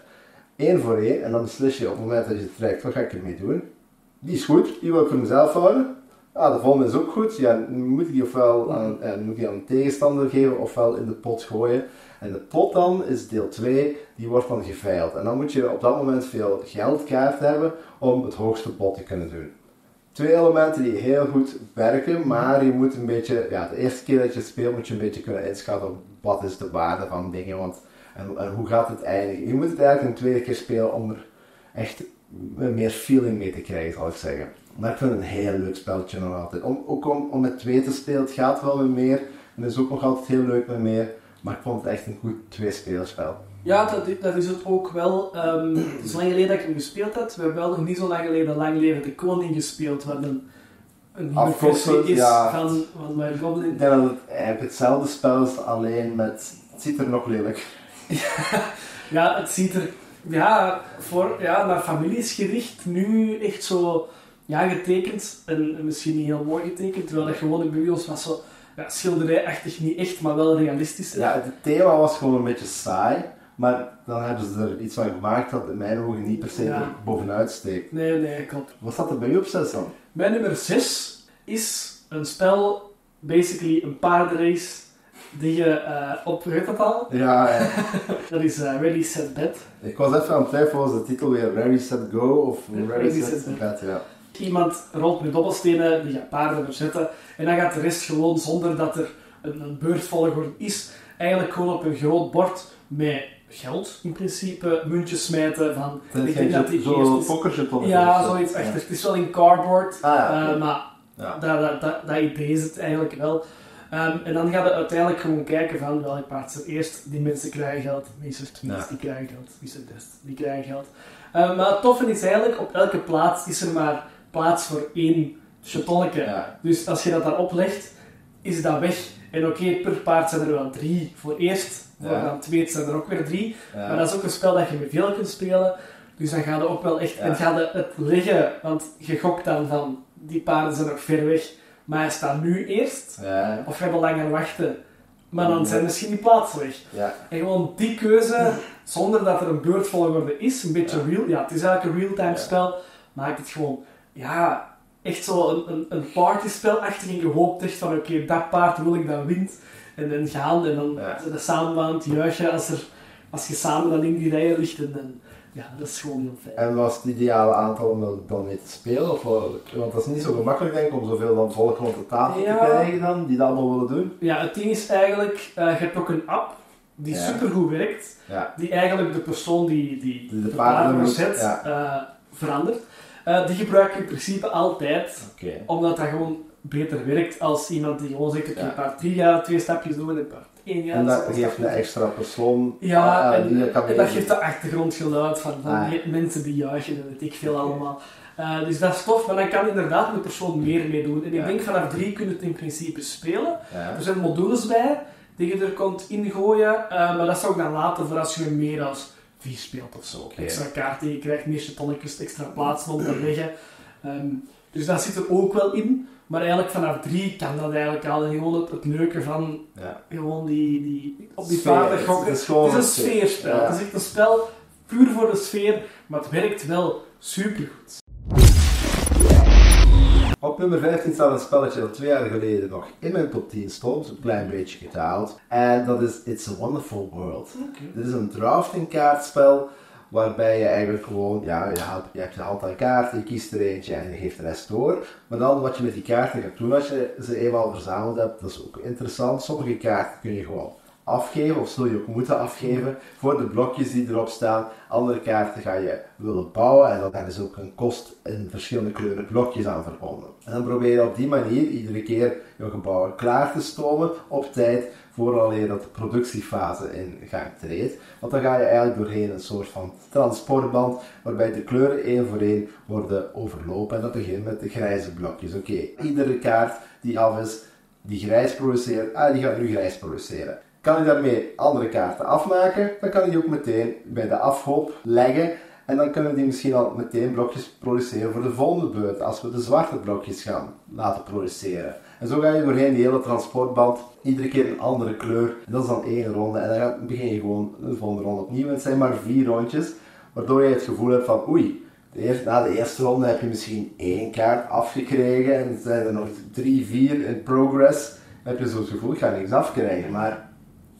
Eén voor één, en dan beslis je op het moment dat je het trekt, wat ga ik ermee doen? Die is goed, die wil ik voor mezelf houden. Ah, de volgende is ook goed. Ja, moet ik die ofwel aan, eh, moet ik aan een tegenstander geven, ofwel in de pot gooien. En de pot dan is deel 2, die wordt dan geveild. En dan moet je op dat moment veel geldkaarten hebben om het hoogste pot te kunnen doen. Twee elementen die heel goed werken, maar je moet een beetje, ja, de eerste keer dat je speelt moet je een beetje kunnen inschatten wat is de waarde van dingen, want, en, en hoe gaat het eindigen. Je moet het eigenlijk een tweede keer spelen om er echt meer feeling mee te krijgen, zal ik zeggen. Maar ik vind het een heel leuk spelletje nog altijd. Om, ook om, om met twee te spelen, het gaat wel weer meer. En is ook nog altijd heel leuk met meer. Maar ik vond het echt een goed tweespelerspel. Ja, dat, dat is het ook wel. Um, het is lang geleden dat ik hem gespeeld heb. We hebben wel nog niet zo lang geleden Lang Leven de Koning gespeeld. Wat een, een nieuwe versie is ja, van, van mijn Goblin. Ik denk dat het eigenlijk hetzelfde spel is, alleen met... Het ziet er nog lelijk. ja, het ziet er... Ja, voor, ja, naar families gericht. Nu echt zo... Ja, getekend. En, misschien niet heel mooi getekend. Terwijl dat gewoon in ons was zo... Ja, schilderijachtig niet echt, maar wel realistisch. Ja, het thema was gewoon een beetje saai. Maar dan hebben ze er iets van gemaakt dat in mijn ogen niet per se bovenuit steekt. Nee, nee, klopt. Wat staat er bij u op 6 dan? Mijn nummer 6 is een spel, basically een paardenrace, die je uh, op, weet dat al? Ja, ja. dat is uh, Ready Set Bet. Ik was even aan het twijfelen, was de titel weer Ready Set Go of Ready, Set, Bet, ja. Iemand rolt met dobbelstenen, die gaat paarden verzetten en dan gaat de rest gewoon zonder dat er een, een beurtvolgorde is, eigenlijk gewoon op een groot bord met geld in principe, muntjes smijten van... Dat ik denk dat die zo Ja, zoiets achter. Het is wel in cardboard, ah, ja, uh, maar ja. dat, dat, dat, dat, idee is het eigenlijk wel. Um, en dan gaan we uiteindelijk gewoon kijken van welke paard ze eerst. Die mensen krijgen geld, meester tweets, die krijgen geld, wie best, die krijgen geld. Um, maar het toffe is eigenlijk, op elke plaats is er maar plaats voor één chatonneke. Dus als je dat daarop legt, is dat weg. En oké, per paard zijn er wel drie voor eerst ja. dan twee zijn er ook weer drie. Maar dat is ook een spel dat je met veel kunt spelen. Dus dan ga je ook wel echt... En ga je het liggen, want je gokt dan van... Die paarden zijn nog ver weg, maar hij staat nu eerst. Of we hebben langer wachten. Maar dan zijn misschien die plaatsen weg. Ja. En gewoon die keuze, zonder dat er een beurtvolgorde is, een beetje real... Ja, het is eigenlijk een real-time spel. Maakt het gewoon... Ja, echt zo een, een, een partyspel achter en je hoopt echt van oké, dat paard wil ik dat wint en dan gaan en dan ja. de samen aan het juichen als, er, als je samen dan in die rijen ligt. En, dan, ja, dat is gewoon heel fijn. En was het ideale aantal om dan mee te spelen? Of, want dat is niet zo gemakkelijk denk ik om zoveel dan volk rond de tafel te krijgen dan, die dat allemaal willen doen. Ja, het ding is eigenlijk, uh, je hebt ook een app die ja. supergoed werkt, die eigenlijk de persoon die, die, de, de paarden zet uh, verandert. Uh, die gebruik je in principe altijd, okay. omdat dat gewoon beter werkt als iemand die gewoon zegt, ja. een paar drie jaar twee stapjes doen en een paar één jaar. En dat geeft een extra persoon. Ja, uh, en, en, dat geeft de achtergrondgeluid van, van ah. mensen die juichen en weet ik veel allemaal. Uh, dus dat is tof, maar dan kan inderdaad een persoon meer mee doen. En ik denk vanaf drie kun je het in principe spelen. Er zijn modules bij die je er kunt ingooien, uh, maar dat zou ik dan laten voor als je meer als vier speelt of zo. Okay. Extra kaarten, je krijgt meer tonnetjes, extra plaatsen om te leggen. Um, dus dat zit er ook wel in. Maar eigenlijk vanaf drie kan dat eigenlijk al. En gewoon het, het leuke van ja. gewoon die, die, op die paarden gokken. Het is, het is een sfeerspel. Het is echt een spel puur voor de sfeer, maar het werkt wel supergoed. Op nummer 15 staat een spelletje dat twee jaar geleden nog in mijn top 10 stond, een klein beetje gedaald. En dat is It's a Wonderful World. Dit is een drafting kaartspel Waarbij je eigenlijk gewoon, ja, je, haalt, je hebt je hand aan kaarten, je kiest er eentje en je geeft de rest door. Maar dan wat je met die kaarten gaat doen als je ze eenmaal verzameld hebt, dat is ook interessant. Sommige kaarten kun je gewoon afgeven, of zul je ook moeten afgeven voor de blokjes die erop staan. Andere kaarten ga je willen bouwen en dan is ook een kost in verschillende kleuren blokjes aan verbonden. En dan probeer je op die manier iedere keer je gebouw klaar te stomen op tijd vooraleer dat de productiefase in gang treedt. Want dan ga je eigenlijk doorheen een soort van transportband waarbij de kleuren één voor één worden overlopen. En dat begint met de grijze blokjes. Oké, iedere kaart die af is, die grijs produceert, ah, die gaat nu grijs produceren. Kan je daarmee andere kaarten afmaken, dan kan je die ook meteen bij de afhoop leggen. En dan kunnen we die misschien al meteen blokjes produceren voor de volgende beurt, als we de zwarte blokjes gaan laten produceren. En zo ga je doorheen die hele transportband, iedere keer een andere kleur. Dat is dan één ronde. En dan begin je gewoon de volgende ronde opnieuw. En het zijn maar vier rondjes, waardoor je het gevoel hebt van oei, na de eerste ronde heb je misschien één kaart afgekregen en zijn er nog drie, vier in progress. Dan heb je zo het gevoel, ik ga niks afkrijgen. Maar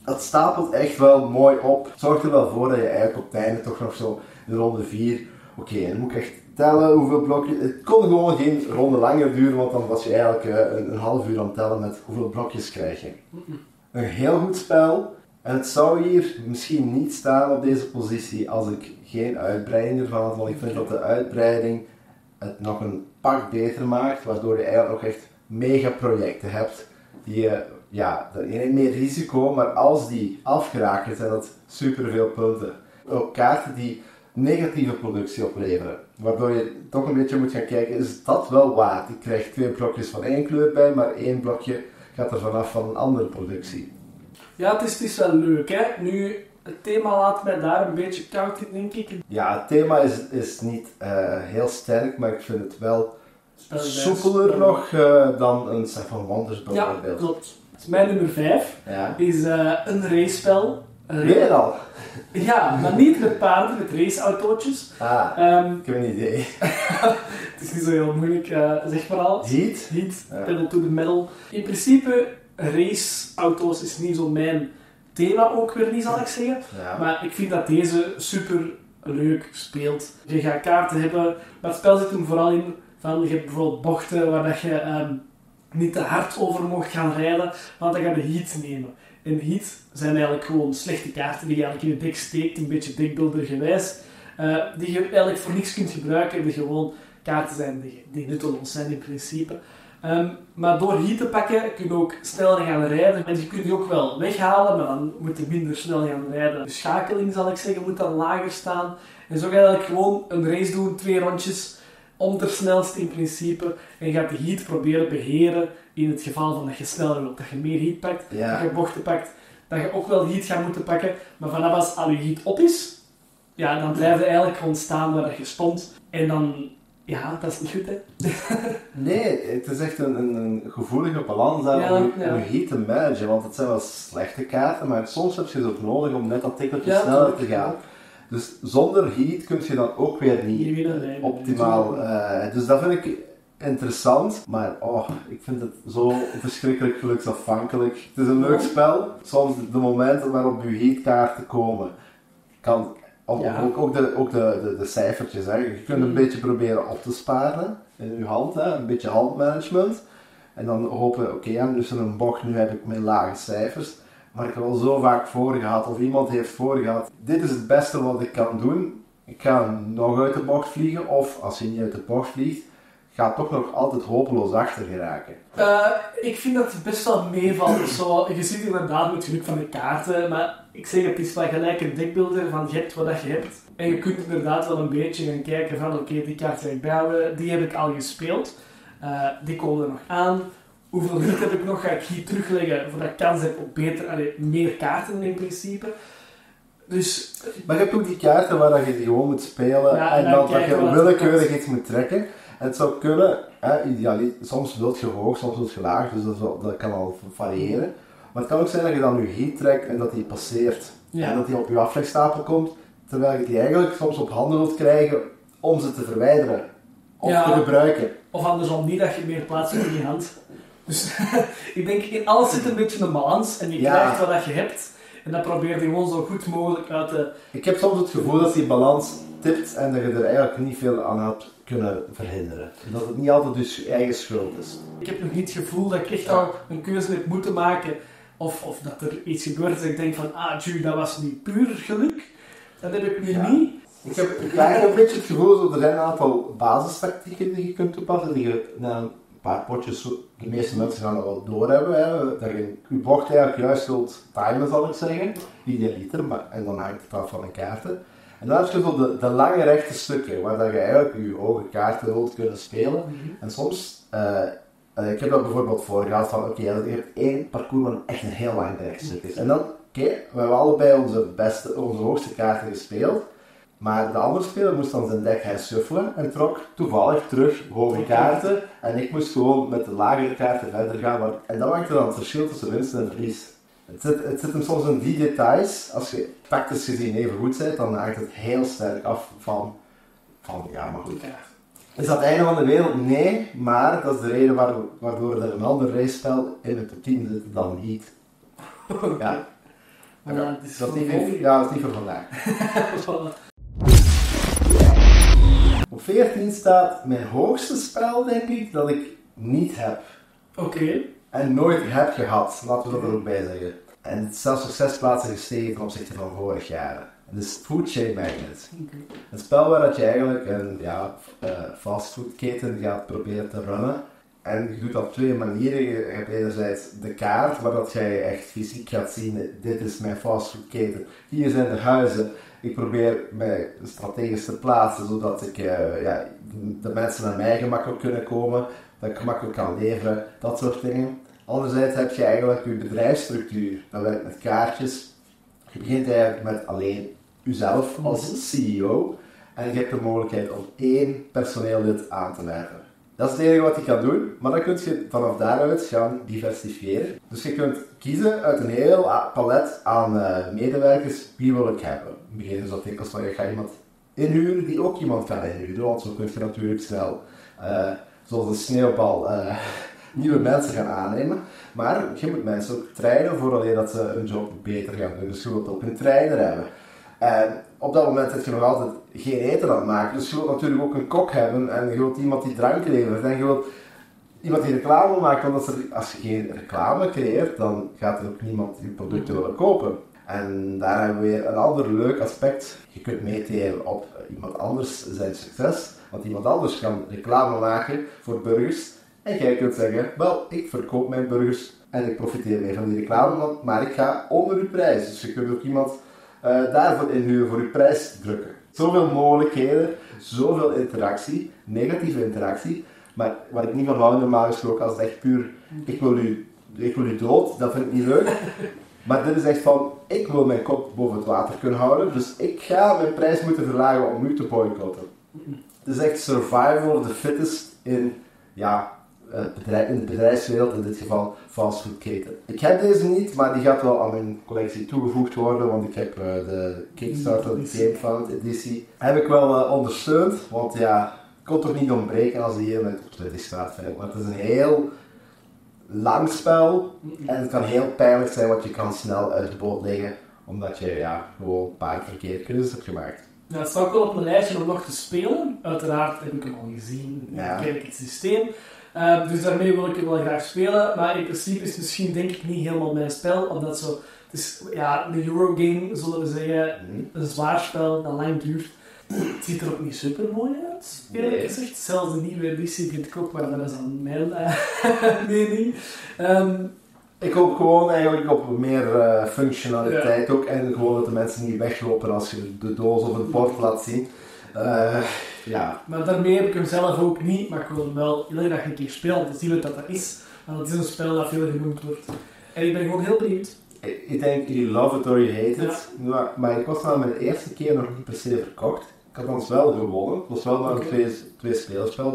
het stapelt echt wel mooi op. Zorgt er wel voor dat je eigenlijk op het einde toch nog zo in ronde 4. Oké, dan moet ik echt tellen hoeveel blokjes. Het kon gewoon geen ronde langer duren, want dan was je eigenlijk eh, een, een half uur aan het tellen met hoeveel blokjes krijg je. Een heel goed spel. En het zou hier misschien niet staan op deze positie als ik geen uitbreiding ervan had, want ik vind dat de uitbreiding het nog een pak beter maakt, waardoor je eigenlijk nog echt mega projecten hebt die je, ja, je neemt meer risico, maar als die afgeraken zijn dat super veel punten. Ook kaarten die negatieve productie opleveren. Waardoor je toch een beetje moet gaan kijken, is dat wel waard? Ik krijg twee blokjes van één kleur bij, maar één blokje gaat er vanaf van een andere productie. Ja, het is, het is wel leuk hè. Nu, het thema laat mij daar een beetje koud in, denk ik. Ja, het thema is, is niet uh, heel sterk, maar ik vind het wel soepeler nog uh, dan een Seven Wonders bijvoorbeeld. Ja, klopt. Dus mijn nummer 5 ja. is uh, een race-spel. Weer al? Ja, maar niet met paarden, met raceautootjes. Ah, um, ik heb een idee. het is niet zo heel moeilijk, uh, zeg maar al. Heat? Heat, ja. pedal to the metal. In principe, raceauto's is niet zo mijn thema ook weer niet, zal ik zeggen. Ja. Maar ik vind dat deze super leuk speelt. Je gaat kaarten hebben, maar het spel zit hem vooral in van, je hebt bijvoorbeeld bochten waar dat je um, niet te hard over mocht gaan rijden, want dan ga je heat nemen. En heat zijn eigenlijk gewoon slechte kaarten die je eigenlijk in het dek steekt, een beetje dekbeeldergewijs. Uh, die je eigenlijk voor niks kunt gebruiken, die gewoon kaarten zijn die, die nutteloos zijn in principe. Um, maar door heat te pakken kun je ook sneller gaan rijden. En je kunt die ook wel weghalen, maar dan moet je minder snel gaan rijden. De schakeling, zal ik zeggen, moet dan lager staan. En zo ga je eigenlijk gewoon een race doen, twee rondjes, snelste in principe. En je gaat de heat proberen beheren in het geval van dat je sneller wilt, dat je meer heat pakt, ja. dat je bochten pakt, dat je ook wel heat gaat moeten pakken. Maar vanaf als al je heat op is, ja, dan blijf je eigenlijk gewoon staan waar je stond. En dan, ja, dat is niet goed, hè? nee, het is echt een, een, een gevoelige balans daar Ja, om, je- ja. om heat te managen. Want het zijn wel slechte kaarten, maar soms heb je het ook nodig om net dat tikkeltje sneller te gaan. Dus zonder heat kun je dan ook weer niet optimaal. eh, dus dat vind ik interessant, maar oh, ik vind het zo verschrikkelijk geluksafhankelijk. Het is een leuk spel. Soms de momenten waarop je heatkaarten komen, kan ook, Ja. ook, ook, de, ook de, de, de cijfertjes. Hè. Je kunt een Mm. beetje proberen op te sparen in je hand, hè. een beetje handmanagement. En dan hopen, oké, ja, nu is er een bocht, nu heb ik mijn lage cijfers. Maar ik heb al zo vaak voorgehad, of iemand heeft voorgehad, dit is het beste wat ik kan doen. Ik ga nog uit de bocht vliegen, of als je niet uit de bocht vliegt, ga toch nog altijd hopeloos achter geraken. Eh, ik vind dat het best wel meevalt. Zo, je ziet inderdaad met geluk van de kaarten, maar ik zeg het is wel gelijk een dekbeelder van je hebt wat je hebt. En je kunt inderdaad wel een beetje gaan kijken van oké, die kaart ga ik bijhouden, die heb ik al gespeeld. Eh, die komen er nog aan. Hoeveel hit heb ik nog? Ga ik hier terugleggen voordat ik kans heb op beter, allee, meer kaarten in principe. Dus Maar je hebt ook die kaarten waar je die gewoon moet spelen Ja, en en dan dat je willekeurig iets moet trekken. En het zou kunnen, hè, soms wilt je hoog, soms wilt je laag, dus dat, is wel- dat kan al variëren. Maar het kan ook zijn dat je dan je heat trekt en dat die passeert. Ja. En dat die op je aflegstapel komt, terwijl je die eigenlijk soms op handen wilt krijgen om ze te verwijderen. Of Ja. te gebruiken. Of andersom niet dat je meer plaats hebt in je hand. Dus ik denk, in alles zit een beetje een balans en je Ja. krijgt wat dat je hebt. En dat probeer je gewoon zo goed mogelijk uit te... Ik heb soms het gevoel dat die balans tipt en dat je er eigenlijk niet veel aan had kunnen verhinderen. En dat het niet altijd dus je eigen schuld is. Ik heb nog niet het gevoel dat ik echt al een keuze heb moeten maken. Of, of dat er iets gebeurt dat ik denk van, ah, tju, dat was niet puur geluk. Dat heb ik nu Ja. niet. Ik heb, ik heb een beetje het gevoel dat er een aantal basistactieken die je kunt toepassen, die je na een paar potjes, de meeste mensen gaan dat wel doorhebben, hè, dat je je bocht eigenlijk juist wilt timen, zal ik zeggen, idealiter, maar, en dan hangt het af van een kaarten. En dan heb je zo de, de lange rechte stukken, waar dat je eigenlijk je hoge kaarten wilt kunnen spelen. En soms, eh, ik heb dat bijvoorbeeld voor gehad van, oké, okay, je hebt één parcours wat echt een heel lang stuk is. En dan, oké, we hebben allebei onze, beste, onze hoogste kaarten gespeeld. Maar de andere speler moest dan zijn deck hersuffelen en trok toevallig terug hoge kaarten. En ik moest gewoon met de lagere kaarten verder gaan. en dat maakte dan het verschil tussen winst en verlies. Het zit, het zit hem soms in die details. Als je tactisch gezien even goed bent, dan hangt het heel sterk af van, van ja, maar goed. Is dat het einde van de wereld? Nee, maar dat is de reden waardoor, waardoor er een ander racespel in het team zit dan niet. Ja. Maar ja, het is dat niet, ja, dat is niet voor vandaag. Op 14 staat mijn hoogste spel, denk ik, dat ik niet heb. Oké. En nooit heb gehad, laten we dat er ook bij zeggen. En zelfs nog zes plaatsen gestegen ten opzichte van vorig jaar. Dus Food Chain Magnet. Een spel waar dat je eigenlijk een ja, uh, fastfoodketen gaat proberen te runnen. En je doet dat op twee manieren. Je hebt enerzijds de kaart, waar dat jij echt fysiek gaat zien, dit is mijn fastfoodketen. Hier zijn de huizen. Ik probeer mij strategisch te plaatsen, zodat ik, uh, ja, de mensen naar mij gemakkelijk kunnen komen. Dat ik gemakkelijk kan leveren, dat soort dingen. Anderzijds heb je eigenlijk je bedrijfsstructuur. Dat werkt met kaartjes. Je begint eigenlijk met alleen jezelf als CEO. En je hebt de mogelijkheid om één personeellid aan te werven. Dat is het enige wat je kan doen, maar dan kun je vanaf daaruit gaan diversifiëren. Dus je kunt kiezen uit een heel palet aan uh, medewerkers, wie wil ik hebben. In het begin is dat dikwijls van, je gaat iemand inhuren die ook iemand kan inhuren, want zo kun je natuurlijk snel, uh, zoals een sneeuwbal, uh, nieuwe mensen gaan aannemen. Maar je moet mensen ook trainen voordat dat ze hun job beter gaan doen. Dus je wilt ook een trainer hebben. En op dat moment heb je nog altijd geen eten aan het maken. Dus je wilt natuurlijk ook een kok hebben en je wilt iemand die drank levert. En je wilt iemand die reclame maakt. Want als, je geen reclame creëert, dan gaat er ook niemand je producten willen kopen. En daar hebben we weer een ander leuk aspect. Je kunt meeteren op iemand anders zijn succes. Want iemand anders kan reclame maken voor burgers. En jij kunt zeggen, wel, ik verkoop mijn burgers en ik profiteer mee van die reclame, maar ik ga onder uw prijs. Dus je kunt ook iemand uh, daarvoor inhuren voor uw prijs drukken. Zoveel mogelijkheden, zoveel interactie, negatieve interactie. Maar wat ik niet van hou normaal gesproken als het echt puur, ik wil u, ik wil u dood, dat vind ik niet leuk. Maar dit is echt van, ik wil mijn kop boven het water kunnen houden, dus ik ga mijn prijs moeten verlagen om u te boycotten. Het is echt survival of the fittest in, ja, eh, bedrijf, in de bedrijfswereld, in dit geval fastfoodketen. Ik heb deze niet, maar die gaat wel aan mijn collectie toegevoegd worden, want ik heb uh, de Kickstarter Game Fund editie heb ik wel uh, ondersteund, want ja, kon toch niet ontbreken als die hier met op Twitter staat, vind ik. Want het is een heel lang spel en het kan heel pijnlijk zijn, want je kan snel uit de boot liggen, omdat je ja, gewoon een paar verkeerde keuzes hebt gemaakt. Ja, het staat wel op mijn lijstje om nog te spelen. Uiteraard heb ik hem al gezien. Ja. Ken ik het systeem. Uh, dus daarmee wil ik het wel graag spelen. Maar in principe is het misschien denk ik niet helemaal mijn spel. Omdat zo, het is ja, een Eurogame, zullen we zeggen. Mhm. Een zwaar spel dat lang duurt. Het ziet er ook niet super mooi uit, eerlijk nee. gezegd. Zelfs de nieuwe editie vind ik ook, maar dat is dan mijn uh, mening. Um, ik hoop gewoon eigenlijk op meer uh, functionaliteit ook. En gewoon dat de mensen niet weglopen als je de doos of het bord laat zien. Uh, ja. Maar daarmee heb ik hem zelf ook niet, maar ik wil hem wel iedere dag een keer spelen, te zien wat dat is. Want het is een spel dat veel genoemd wordt. En ik ben gewoon heel benieuwd. Ik denk, you love it or you hate it. Maar, maar ik was nou mijn eerste keer nog niet per se verkocht. Ik had ons wel gewonnen. Het was wel maar een twee, twee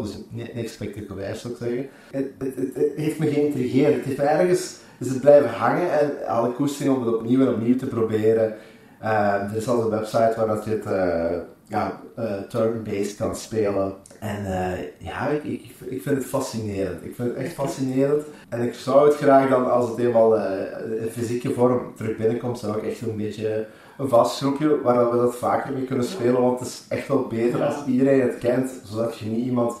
dus niks spectaculairs zou ik zeggen. Het, het, het, heeft me geïntrigeerd. Het heeft ergens is het blijven hangen en alle koestering om het opnieuw en opnieuw te proberen. Uh, er is al een website waar dat je het uh, ja, uh, turn-based kan spelen. En ja, ik, ik, ik vind het fascinerend. Ik vind het echt fascinerend. En ik zou het graag dan, als het eenmaal in fysieke vorm terug binnenkomt, zou ik echt een beetje een vast groepje waar we dat vaker mee kunnen spelen. Want het is echt wel beter als iedereen het kent, zodat je niet iemand,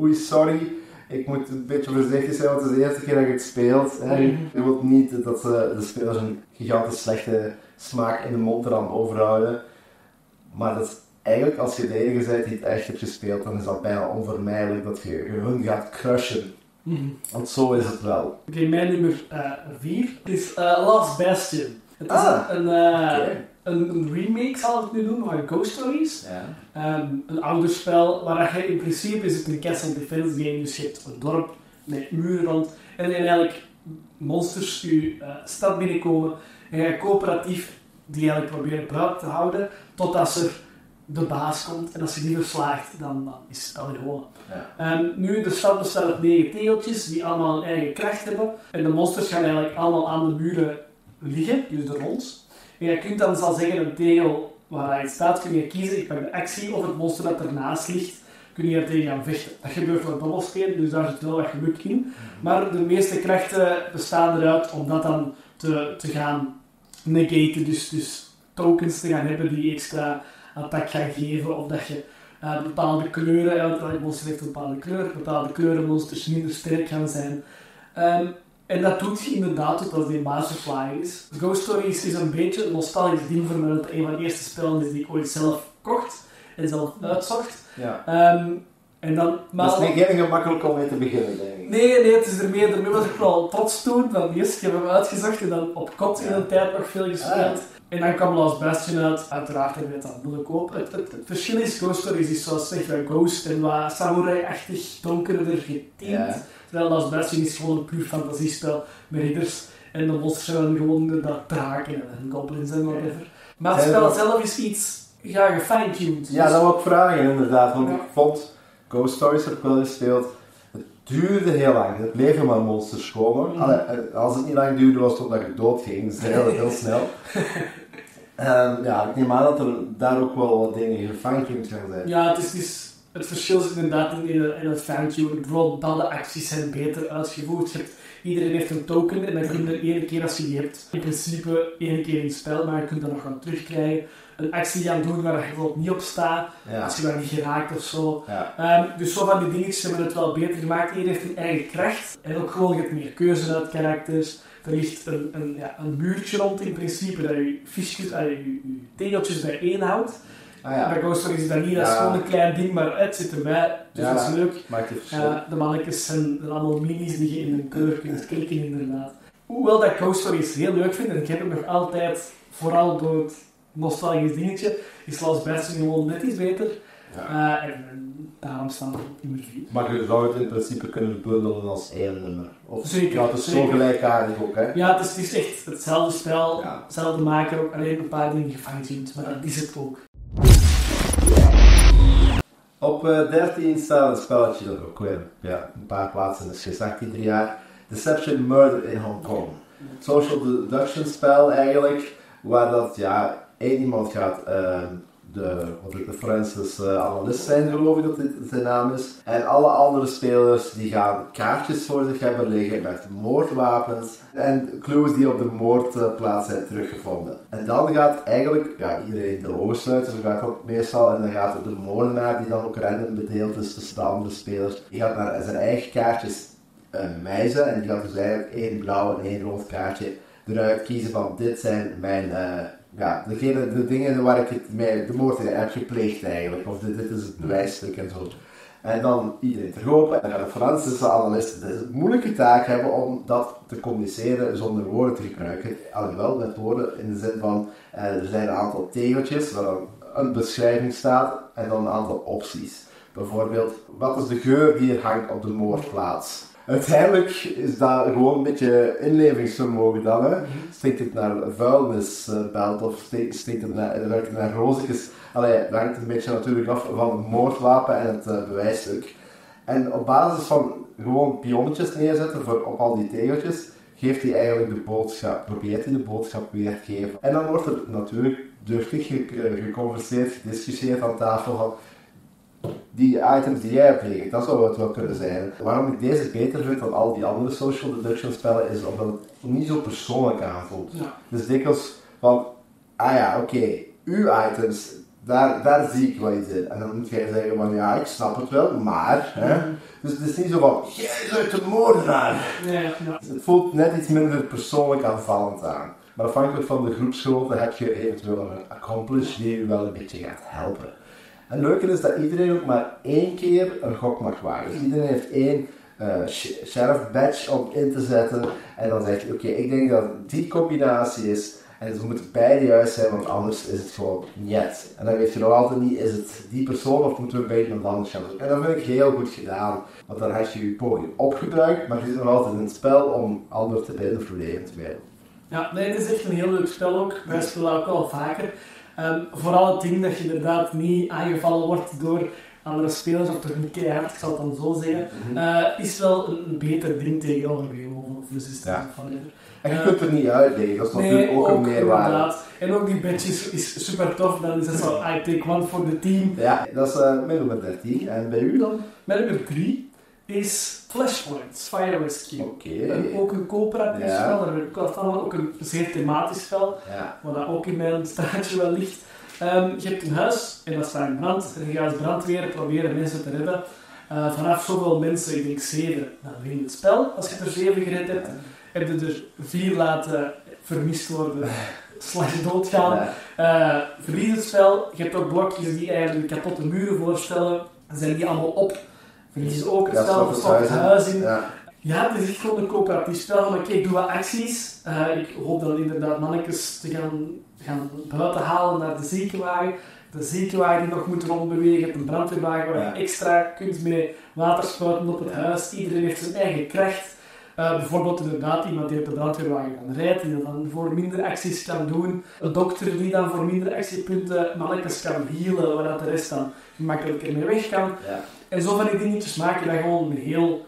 oei sorry, ik moet een beetje voorzichtig zijn, want het is de eerste keer dat je het speelt. Hè. Mhm. Je wilt niet dat de spelers een gigantisch slechte smaak in de mond eraan overhouden. Maar dat is eigenlijk, als je de enige bent die het echt hebt gespeeld, dan is dat bijna onvermijdelijk dat je, je hun gaat crushen. Mm Want zo is het wel. Oké, okay, mijn nummer 4 uh, is uh, Last Bastion. Het is ah, een, uh, een, een, remake, zal ik het nu doen, van Ghost Stories. Ja. Um, een ouder spel waar je in principe is het een castle defense game, dus je hebt een dorp met muren rond. En, en eigenlijk monsters je uh, stad binnenkomen en je coöperatief die eigenlijk proberen buiten te houden totdat er de baas komt. En als hij niet verslaagt, dan, dan is het spel gewonnen. Ja. Um, nu, de stad bestaat uit negen tegeltjes die allemaal een eigen kracht hebben. En de monsters gaan eigenlijk allemaal aan de muren liggen, dus de rond. En je kunt dan zal zeggen, een tegel waar hij staat, kun je kiezen, ik pak de actie of het monster dat ernaast ligt, kun je er tegen gaan vechten. Dat gebeurt wel dobbelstenen, dus daar zit wel wat geluk in. Mhm. Maar de meeste krachten bestaan eruit om dat dan te, te gaan negaten, dus, dus tokens te gaan hebben die extra attack gaan geven, of dat je uh, bepaalde kleuren, elk monster heeft een bepaalde kleur, bepaalde kleuren monsters minder sterk gaan zijn. Um, en dat doet je inderdaad tot als die Masterfly is. Ghost Stories is een beetje een nostalgisch ding voor mij, dat een van de eerste spellen is die ik ooit zelf kocht en zelf uitzocht. Ja. Um, en dan, maar dat is niet heel gemakkelijk om mee te beginnen, denk ik. Nee, nee, het is er meer. Daarmee was ik wel trots toen. Yes, ik heb hem uitgezocht en dan op kot in een tijd nog veel gespeeld. Ah, en dan kwam Last Bastion uit. Uiteraard hebben we het dan moeilijk op. Het, het, het, verschil is, Ghost Stories is zoals zeg Ghost en wat samurai-achtig donkerder getint. Terwijl Last Bastion is gewoon een puur fantasiespel met ridders. En de monsters zijn gewoon dat draken en goblins en whatever. Maar het spel zelf is iets ja, gefine-tuned. Ja, dat wil ik vragen inderdaad. Want ik vond Ghost Stories heb ik wel gespeeld. Het duurde heel lang. Het bleven maar monsters komen. Mm. als het niet lang duurde, was het omdat je dood ging. Dus heel, heel snel. en ja, ik neem aan dat er daar ook wel wat dingen gefine-tuned gaan zijn. Ja, het is, het is het verschil zit inderdaad in, in het fine-tuning. Bijvoorbeeld bepaalde acties zijn beter uitgevoerd. iedereen heeft een token en dan kun je er één keer als je die hebt. In principe één keer in het spel, maar je kunt dat nog gaan terugkrijgen een actie gaan doen waar je bijvoorbeeld niet op staat, als je daar niet geraakt of zo. Ehm, dus zo van die dingetjes hebben het wel beter gemaakt. Iedereen heeft een eigen kracht en ook gewoon je hebt meer keuze uit karakters. Er ligt een, een, ja, een muurtje rond in principe dat je, fischjes, uh, je, je tegeltjes bijeen houdt. Ah, ja. Bij Ghost Stories is dat niet, dat is gewoon een klein ding, maar het zit erbij, dus dat is leuk. Uh, de mannetjes zijn allemaal minis die je in een kleur kunt klikken inderdaad. Hoewel dat Ghost Stories heel leuk vind, en ik heb hem nog altijd, vooral door het nostalgisch dingetje, is Last Bastion gewoon net iets beter. Ja. Uh, en, daarom staan we op nummer 4. Maar je zou het in principe kunnen bundelen als één nummer. Of, zeker. Ja, het is zo gelijkaardig ook, hè? Ja, het is, het is echt hetzelfde spel, ja. hetzelfde maker, ook alleen een paar dingen gefine-tuned, maar dat is het ook. Op uh, 13 staat een spelletje dat ook weer ja, een paar plaatsen is gezakt ieder jaar. Deception Murder in Hong Kong. Social deduction spel eigenlijk, waar dat ja, één iemand gaat uh, de, wat de forensisch uh, zijn, geloof ik dat dit zijn naam is. En alle andere spelers die gaan kaartjes voor zich hebben liggen met moordwapens en clues die op de moordplaats zijn teruggevonden. En dan gaat eigenlijk ja, iedereen de ogen sluiten, zo gaat ook meestal. En dan gaat de moordenaar, die dan ook random bedeeld is tussen de andere spelers, die gaat naar zijn eigen kaartjes uh, mijzen en die gaat dus eigenlijk één blauw en één rood kaartje eruit kiezen van dit zijn mijn uh, ja, de dingen waar ik het de moord heb gepleegd eigenlijk. Of dit, is het bewijsstuk en zo. En dan iedereen verkopen. En dan gaat de forensische analist de moeilijke taak hebben om dat te communiceren zonder woorden te gebruiken. Alhoewel met woorden in de zin van eh, er zijn een aantal tegeltjes waar een beschrijving staat en dan een aantal opties. Bijvoorbeeld, wat is de geur die hangt op de moordplaats? Uiteindelijk is dat gewoon een beetje inlevingsvermogen dan. Hè. Steekt het naar vuilnisbelt of steekt het naar, naar roosjes. Allee, dat hangt een beetje natuurlijk af van het moordwapen en het uh, bewijsstuk. En op basis van gewoon pionnetjes neerzetten voor, op al die tegeltjes, geeft hij eigenlijk de boodschap, probeert hij de boodschap weer te geven. En dan wordt er natuurlijk duchtig geconverseerd, gediscussieerd aan tafel van die items die jij hebt liggen, dat zou het wel kunnen zijn. Waarom ik deze beter vind dan al die andere social deduction spellen, is omdat het niet zo persoonlijk aanvoelt. Ja. Dus dikwijls van, ah ja, oké, uw items, daar, daar zie ik wel iets in. En dan moet jij zeggen van, ja, ik snap het wel, maar... Hè? Dus het is niet zo van, jij bent de moordenaar. Ja. Dus het voelt net iets minder persoonlijk aanvallend aan. Maar afhankelijk van de groepsgrootte heb je eventueel een accomplice die je wel een beetje gaat helpen. Het leuke is dat iedereen ook maar één keer een gok mag wagen. Dus iedereen heeft één uh, sheriff badge om in te zetten. En dan zeg je, oké, ik denk dat die combinatie is. En ze moeten beide juist zijn, want anders is het gewoon niet. En dan weet je nog altijd niet, is het die persoon of moeten we bij iemand anders zoeken. En dat vind ik heel goed gedaan. Want dan heb je je poging opgebruikt, maar je zit nog altijd in het spel om anderen te te winnen. Ja, nee, het is echt een heel leuk spel ook. Wij spelen ook al vaker. Um, vooral het ding dat je inderdaad niet aangevallen wordt door andere spelers, of toch niet keihard, ik zal het dan zo zeggen, mm is wel een, beter ding tegenover Game of Resistance ja. van En je kunt er niet uitleggen, dat is natuurlijk ook, ook, een meerwaarde. En ook die badges is super tof, dan is het zo, I take one for the team. Ja, dat is uh, met nummer 13. En bij u dan? Met nummer 3 is Flashpoint, Fire Rescue. Ook een coöperatief ja. spel, ik had ook een zeer thematisch spel, ja. dat ook in mijn straatje wel ligt. Um, je hebt een huis en dat staat in brand. En je gaat als brandweer proberen mensen te redden. Uh, vanaf zoveel mensen, ik denk zeven, dan win je het spel. Als je er zeven gered hebt, heb je er vier laten vermist worden, slash doodgaan. Uh, verlies het spel. Je hebt ook blokjes die eigenlijk kapotte muren voorstellen. Dan zijn die allemaal op. Verlies ook het spel, het huis in. Ja. Ja, het is echt gewoon een coöperatief spel van oké, ik doe wat acties. Uh, ik hoop dan inderdaad mannetjes te gaan gaan buiten halen naar de ziekenwagen. De ziekenwagen die nog moet rondbewegen, een brandweerwagen waar je extra kunt mee water spuiten op het huis. Iedereen heeft zijn eigen kracht. Uh, bijvoorbeeld inderdaad iemand die op de brandweerwagen kan rijden, die dan voor minder acties kan doen. Een dokter die dan voor minder actiepunten mannetjes kan healen, waar de rest dan makkelijker mee weg kan. Ja. En zo van die dingetjes maken dat gewoon een heel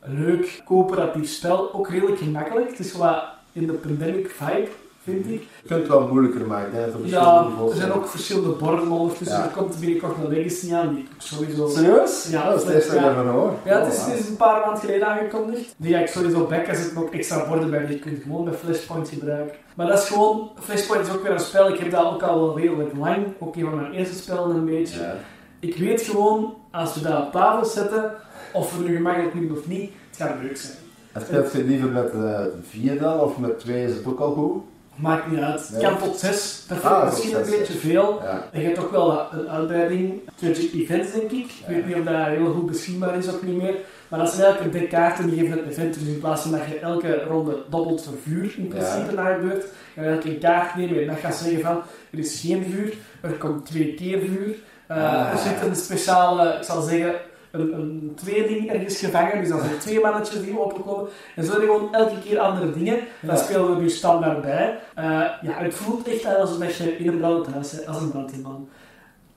leuk coöperatief spel. Ook redelijk gemakkelijk. Het is wat in de pandemic vibe vind ik. Je kunt het wel moeilijker maken. Hè, ja, er zijn ook verschillende borden ondertussen. Ja. Er komt binnenkort een Legacy aan, die ik sowieso... Serieus? Ja, dat is het eerste ja. van hoor. Ja, het is, het is, een paar maanden geleden aangekondigd. Die ga ik sowieso back als er ook extra borden bij. Je kunt gewoon bij Flashpoint gebruiken. Maar dat is gewoon... Flashpoint is ook weer een spel. Ik heb dat ook al wel redelijk lang. Ook een van mijn eerste spellen een beetje. Ja. Ik weet gewoon, als we dat op tafel zetten, of we nu gemakkelijk doen of niet, het gaat leuk zijn. Speelt je liever met uh, vier dan, of met twee is het ook al goed? Maakt niet uit. Het kan tot 6. Dat vind ik ah, misschien een beetje veel. En je hebt ook wel een uitbreiding. 20 events, denk ik. Ik weet niet of dat heel goed beschikbaar is of niet meer. Maar dat zijn eigenlijk een kaarten die geven het event. Dus in plaats van dat je elke ronde dobbelt voor vuur in principe naar je beurt, ga je een kaart nemen en dan gaat zeggen van er is geen vuur, er komt twee keer vuur. Uh, Er zit een speciale, ik zal zeggen, een, een tweeling ergens gevangen, dus dan zijn twee mannetjes die openkomen. En zo gewoon elke keer andere dingen. Dan spelen we nu standaard bij. Uh, ja, het voelt echt als een je in een brandhuis bent, als een brandweerman.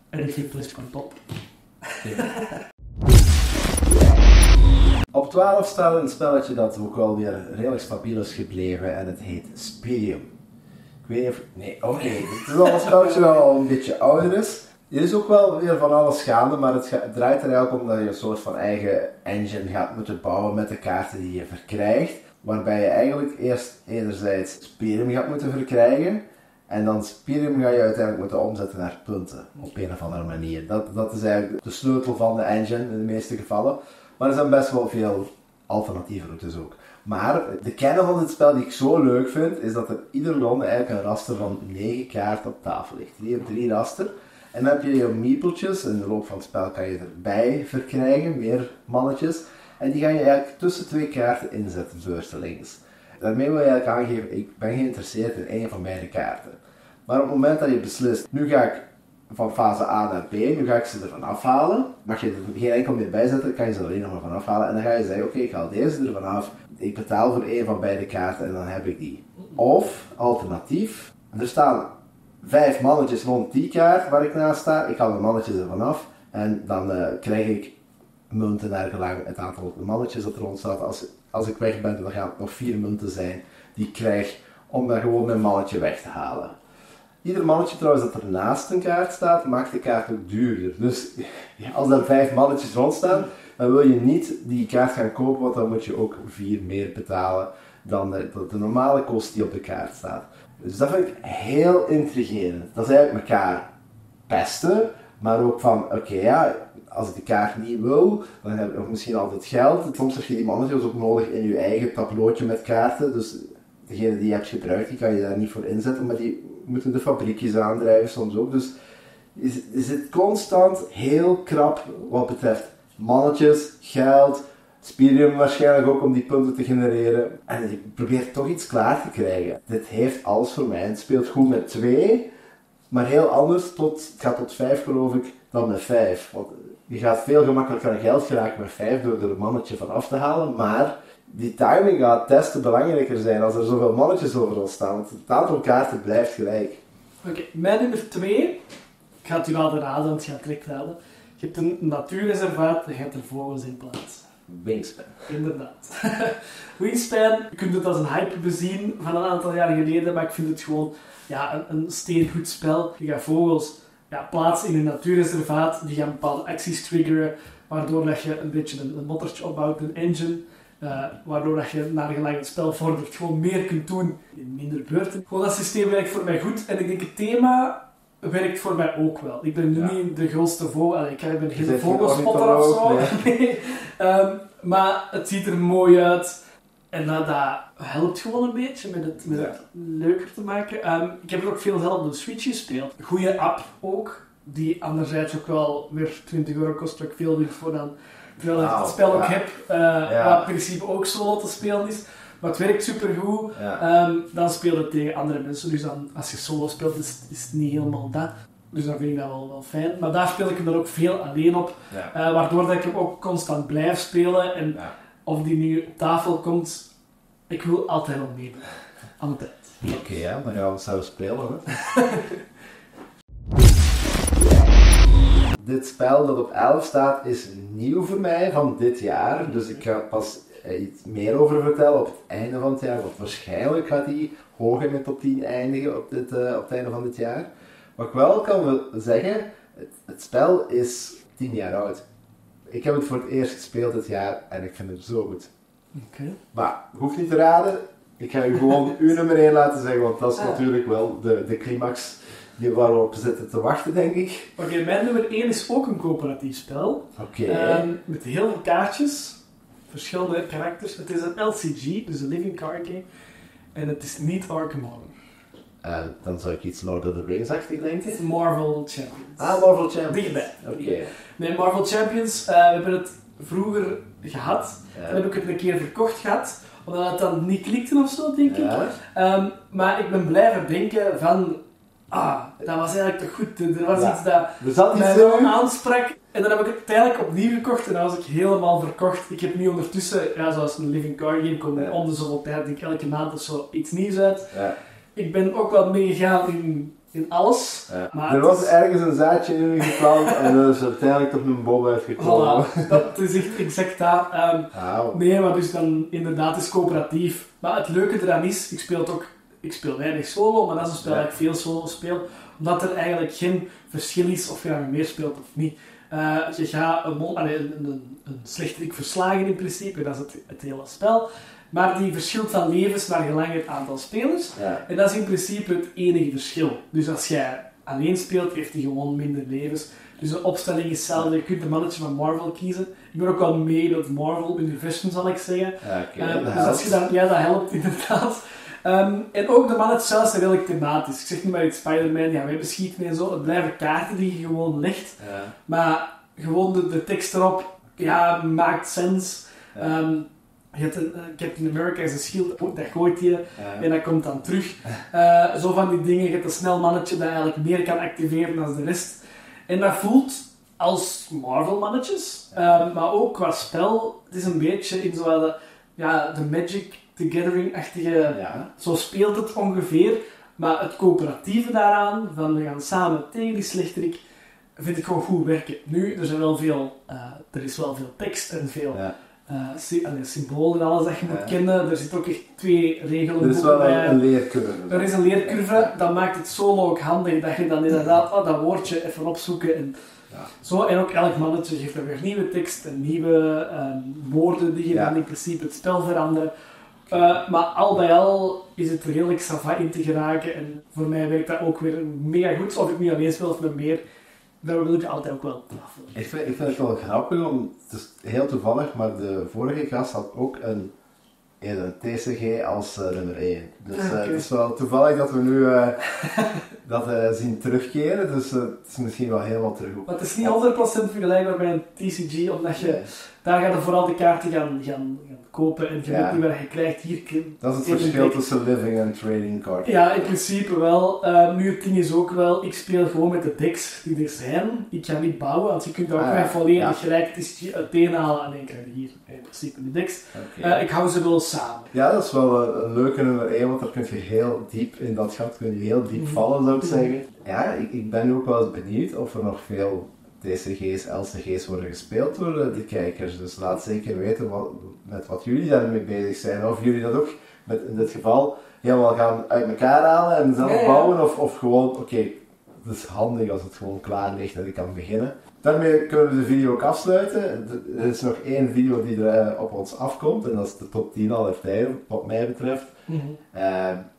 En ik geef flespoint top. Op 12 staat een spelletje dat ook wel weer redelijk stabiel is gebleven en het heet Spirium. Ik weet niet of... Nee, oké. Okay. Het is wel een spelletje dat al een beetje ouder is. Er is ook wel weer van alles gaande, maar het, draait er eigenlijk om dat je een soort van eigen engine gaat moeten bouwen met de kaarten die je verkrijgt. Waarbij je eigenlijk eerst enerzijds Spirium gaat moeten verkrijgen. En dan Spirium ga je uiteindelijk moeten omzetten naar punten. Op een of andere manier. Dat, dat is eigenlijk de sleutel van de engine in de meeste gevallen. Maar er zijn best wel veel alternatieve routes ook. Maar de kern van dit spel die ik zo leuk vind, is dat er ieder ronde eigenlijk een raster van 9 kaarten op tafel ligt. Drie, drie raster. En dan heb je je meepeltjes. In de loop van het spel kan je erbij verkrijgen, meer mannetjes. En die ga je eigenlijk tussen twee kaarten inzetten, beurtelings. Daarmee wil je eigenlijk aangeven, ik ben geïnteresseerd in één van beide kaarten. Maar op het moment dat je beslist, nu ga ik van fase A naar B, nu ga ik ze ervan afhalen. Mag je er geen enkel meer bijzetten, kan je ze alleen nog maar van afhalen. En dan ga je zeggen, oké, ik haal deze ervan af. Ik betaal voor één van beide kaarten en dan heb ik die. Of, alternatief, er staan vijf mannetjes rond die kaart waar ik naast sta. Ik haal de mannetjes ervan af en dan uh, krijg ik munten naar gelang het aantal mannetjes dat er rond staat. Als, als ik weg ben, dan gaan het nog vier munten zijn die ik krijg om dan gewoon mijn mannetje weg te halen. Ieder mannetje trouwens dat er naast een kaart staat, maakt de kaart ook duurder. Dus als er vijf mannetjes rond staan, dan wil je niet die kaart gaan kopen, want dan moet je ook vier meer betalen dan de, de normale kost die op de kaart staat. Dus dat vind ik heel intrigerend. Dat is eigenlijk elkaar pesten, maar ook van, oké ja, als ik de kaart niet wil, dan heb je misschien altijd geld. Soms heb je die mannetjes ook nodig in je eigen tableautje met kaarten. Dus degene die je hebt gebruikt, die kan je daar niet voor inzetten, maar die moeten de fabriekjes aandrijven soms ook. Dus je zit constant heel krap wat betreft mannetjes, geld, Spirium waarschijnlijk ook om die punten te genereren. En je probeert toch iets klaar te krijgen. Dit heeft alles voor mij. Het speelt goed met 2, maar heel anders. Tot, het gaat tot 5 geloof ik, dan met 5. Want je gaat veel gemakkelijker aan geld geraken met 5 door er een mannetje van af te halen. Maar die timing gaat des te belangrijker zijn als er zoveel mannetjes overal staan. Want het aantal kaarten blijft gelijk. Oké, mijn nummer 2. Ik ga het u laten raden, want je gaat direct raden. Je hebt een natuurreservaat en je hebt er vogels in plaats. Wingspan. Inderdaad. Wingspan, je kunt het als een hype bezien van een aantal jaar geleden, maar ik vind het gewoon ja, een, een steengoed spel. Je gaat vogels ja, plaatsen in een natuurreservaat, die gaan bepaalde acties triggeren, waardoor dat je een beetje een, een mottertje opbouwt, een engine. Uh, waardoor dat je naar gelang het spel vordert gewoon meer kunt doen in minder beurten. Gewoon dat systeem werkt voor mij goed. En ik denk het thema werkt voor mij ook wel. Ik ben nu niet de grootste vogel, ik ben geen vogelspotter of zo. Nee. um, maar het ziet er mooi uit. En dat, dat helpt gewoon een beetje met het, met het leuker te maken. Um, ik heb er ook veel zelf op de Switch gespeeld. Goede app ook, die anderzijds ook wel weer 20 euro kost, ik veel meer voor dan. Terwijl ik het spel ook heb, uh, wat in principe ook solo te spelen is. Maar het werkt supergoed. Ja. Um, dan speel je tegen andere mensen. Dus dan, als je solo speelt, is, is het niet helemaal dat. Dus dan vind ik dat wel, wel fijn. Maar daar speel ik hem dan ook veel alleen op. Ja. Uh, waardoor dat ik hem ook constant blijf spelen. En ja. of die nu op tafel komt, ik wil altijd wel meedoen. Altijd. Oké, okay, ja, maar ja, we zouden spelen. Hè? dit spel dat op 11 staat is nieuw voor mij van dit jaar. Dus ik ga pas eh, iets meer over vertellen op het einde van het jaar. Want waarschijnlijk gaat hij hoger met top 10 eindigen op, dit, uh, op het einde van dit jaar. Wat ik wel kan zeggen, het, het, spel is 10 jaar oud. Ik heb het voor het eerst gespeeld dit jaar en ik vind het zo goed. Okay. Maar hoeft niet te raden. Ik ga u gewoon uw nummer 1 laten zeggen, want dat is ah. natuurlijk wel de, de climax waar we op zitten te wachten, denk ik. Oké, mijn nummer 1 is ook een coöperatief spel. Oké. Okay. Um, met heel veel kaartjes verschillende karakters. Het is een LCG, dus een living card game. En het is niet Arkham Horror. Uh, dan zou ik iets Lord of the Rings-achtig denken. Marvel Champions. Ah, Marvel Champions. Oké. Nee, Marvel Champions, uh, we hebben het vroeger gehad. Ja. Toen heb ik het een keer verkocht gehad, omdat het dan niet klikte of zo, denk ik. Um, maar ik ben blijven denken van... Ah, dat was eigenlijk toch goed. Er was iets dat mij wel aansprak. En dan heb ik het uiteindelijk opnieuw gekocht en dan was ik helemaal verkocht. Ik heb nu ondertussen, ja, zoals een Living Car Game, komt ja. om de zoveel tijd, denk ik elke maand of zo iets nieuws uit. Ja. Ik ben ook wel meegegaan in, in alles. Ja. Maar er was ergens een zaadje in geplant en er is uiteindelijk toch een boom uitgekomen. Voilà, dat is echt exact dat. Um, Nee, maar dus dan inderdaad is coöperatief. Maar het leuke eraan is, ik speel het ook, ik speel weinig solo, maar dat is een spel dat ik veel solo speel. Omdat er eigenlijk geen verschil is of je daar meer speelt of niet. Uh, je gaat een, een, een, een slechterik verslagen in principe, dat is het, het, hele spel. Maar die verschilt van levens naar gelang het aantal spelers. En dat is in principe het enige verschil. Dus als jij alleen speelt, heeft hij gewoon minder levens. Dus de opstelling is hetzelfde. Je kunt de mannetje van Marvel kiezen. Ik ben ook wel mee met Marvel Universum, zal ik zeggen. Ja, okay, uh, dus als je dan, ja, dat helpt inderdaad. Um, en ook de mannetjes zelf zijn redelijk thematisch. Ik zeg niet maar Spider-Man, ja, we hebben schieten en zo. Het blijven kaarten die je gewoon legt. Ja. Maar gewoon de, de tekst erop, ja, maakt sens. Ja. Um, je hebt een, uh, Captain America is een schild, dat gooit je en dat komt dan terug. Uh, zo van die dingen. Je hebt een snel mannetje dat eigenlijk meer kan activeren dan de rest. En dat voelt als Marvel-mannetjes, um, maar ook qua spel. Het is een beetje in zo de, ja, de Magic the Gathering-achtige... Ja. Zo speelt het ongeveer. Maar het coöperatieve daaraan, van we gaan samen tegen die slechterik, vind ik gewoon goed werken. Nu, er, zijn wel veel, uh, er is wel veel tekst en veel ja. uh, symbolen en alles dat je moet kennen. Er zitten ook echt twee regelen Er is wel een, een leercurve. Er is een leercurve, dat maakt het solo ook handig dat je dan inderdaad oh, dat woordje even opzoeken en ja. Zo, en ook elk mannetje geeft dan weer nieuwe tekst en nieuwe uh, woorden die je dan in principe het spel veranderen. Uh, maar al bij al is het redelijk sava in te geraken. En voor mij werkt dat ook weer mega goed. Of ik niet alleen speel of met meer, daar wil ik altijd ook wel tafelen. Ik vind, ik vind het wel grappig, om, het is heel toevallig, maar de vorige gast had ook een, een TCG als uh, nummer 1. Dus uh, het is wel toevallig dat we nu dat zien terugkeren. Dus het is misschien wel helemaal terug. Maar het is niet 100% vergelijkbaar met een TCG, omdat je daar gaat er vooral de kaarten gaan, gaan, gaan kopen en je weet niet waar je krijgt. Hier, dat is het verschil tussen living en trading card. Ja, in principe wel. Uh, nu het ding is ook wel, ik speel gewoon met de decks die er zijn. Ik ga niet bouwen, want je kunt ook ah, volledig ja. gelijk TCG uiteenhalen en denken hier in principe de decks. Okay. Uh, ik hou ze wel samen. Ja, dat is wel een, leuke nummer 1, want daar kun je heel diep in dat gat kun je heel diep mhm. vallen, zou ik zeggen. Ja, ik, ik ben ook wel eens benieuwd of er nog veel DCG's, LCG's worden gespeeld door de kijkers. Dus laat zeker weten wat, met wat jullie daarmee bezig zijn. Of jullie dat ook met, in dit geval helemaal gaan uit elkaar halen en zelf bouwen. Of, of gewoon, oké, het is handig als het gewoon klaar ligt en ik kan beginnen. Daarmee kunnen we de video ook afsluiten. Er is nog één video die er eh, op ons afkomt en dat is de top 10 aller tijden, wat mij betreft. Mm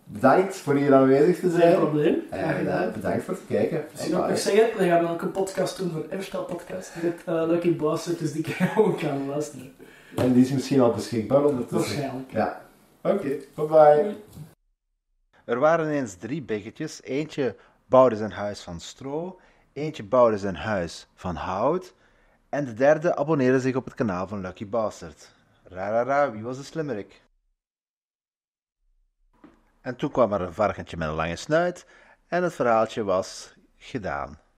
bedankt voor hier aanwezig te zijn. Geen probleem. En uh, bedankt voor het kijken. Ik zou nog zeggen, we gaan ook een podcast doen voor Everstal Podcast met uh, Lucky Boss, dus die kan ook gaan luisteren. En die is misschien al beschikbaar ondertussen. Waarschijnlijk. Ja. Oké, okay, bye bye. Er waren eens drie biggetjes. Eentje bouwde zijn huis van stro, eentje bouwde zijn huis van hout en de derde abonneerde zich op het kanaal van Lucky Bastard. Rarara, wie was de slimmerik? En toen kwam er een varkentje met een lange snuit en het verhaaltje was gedaan.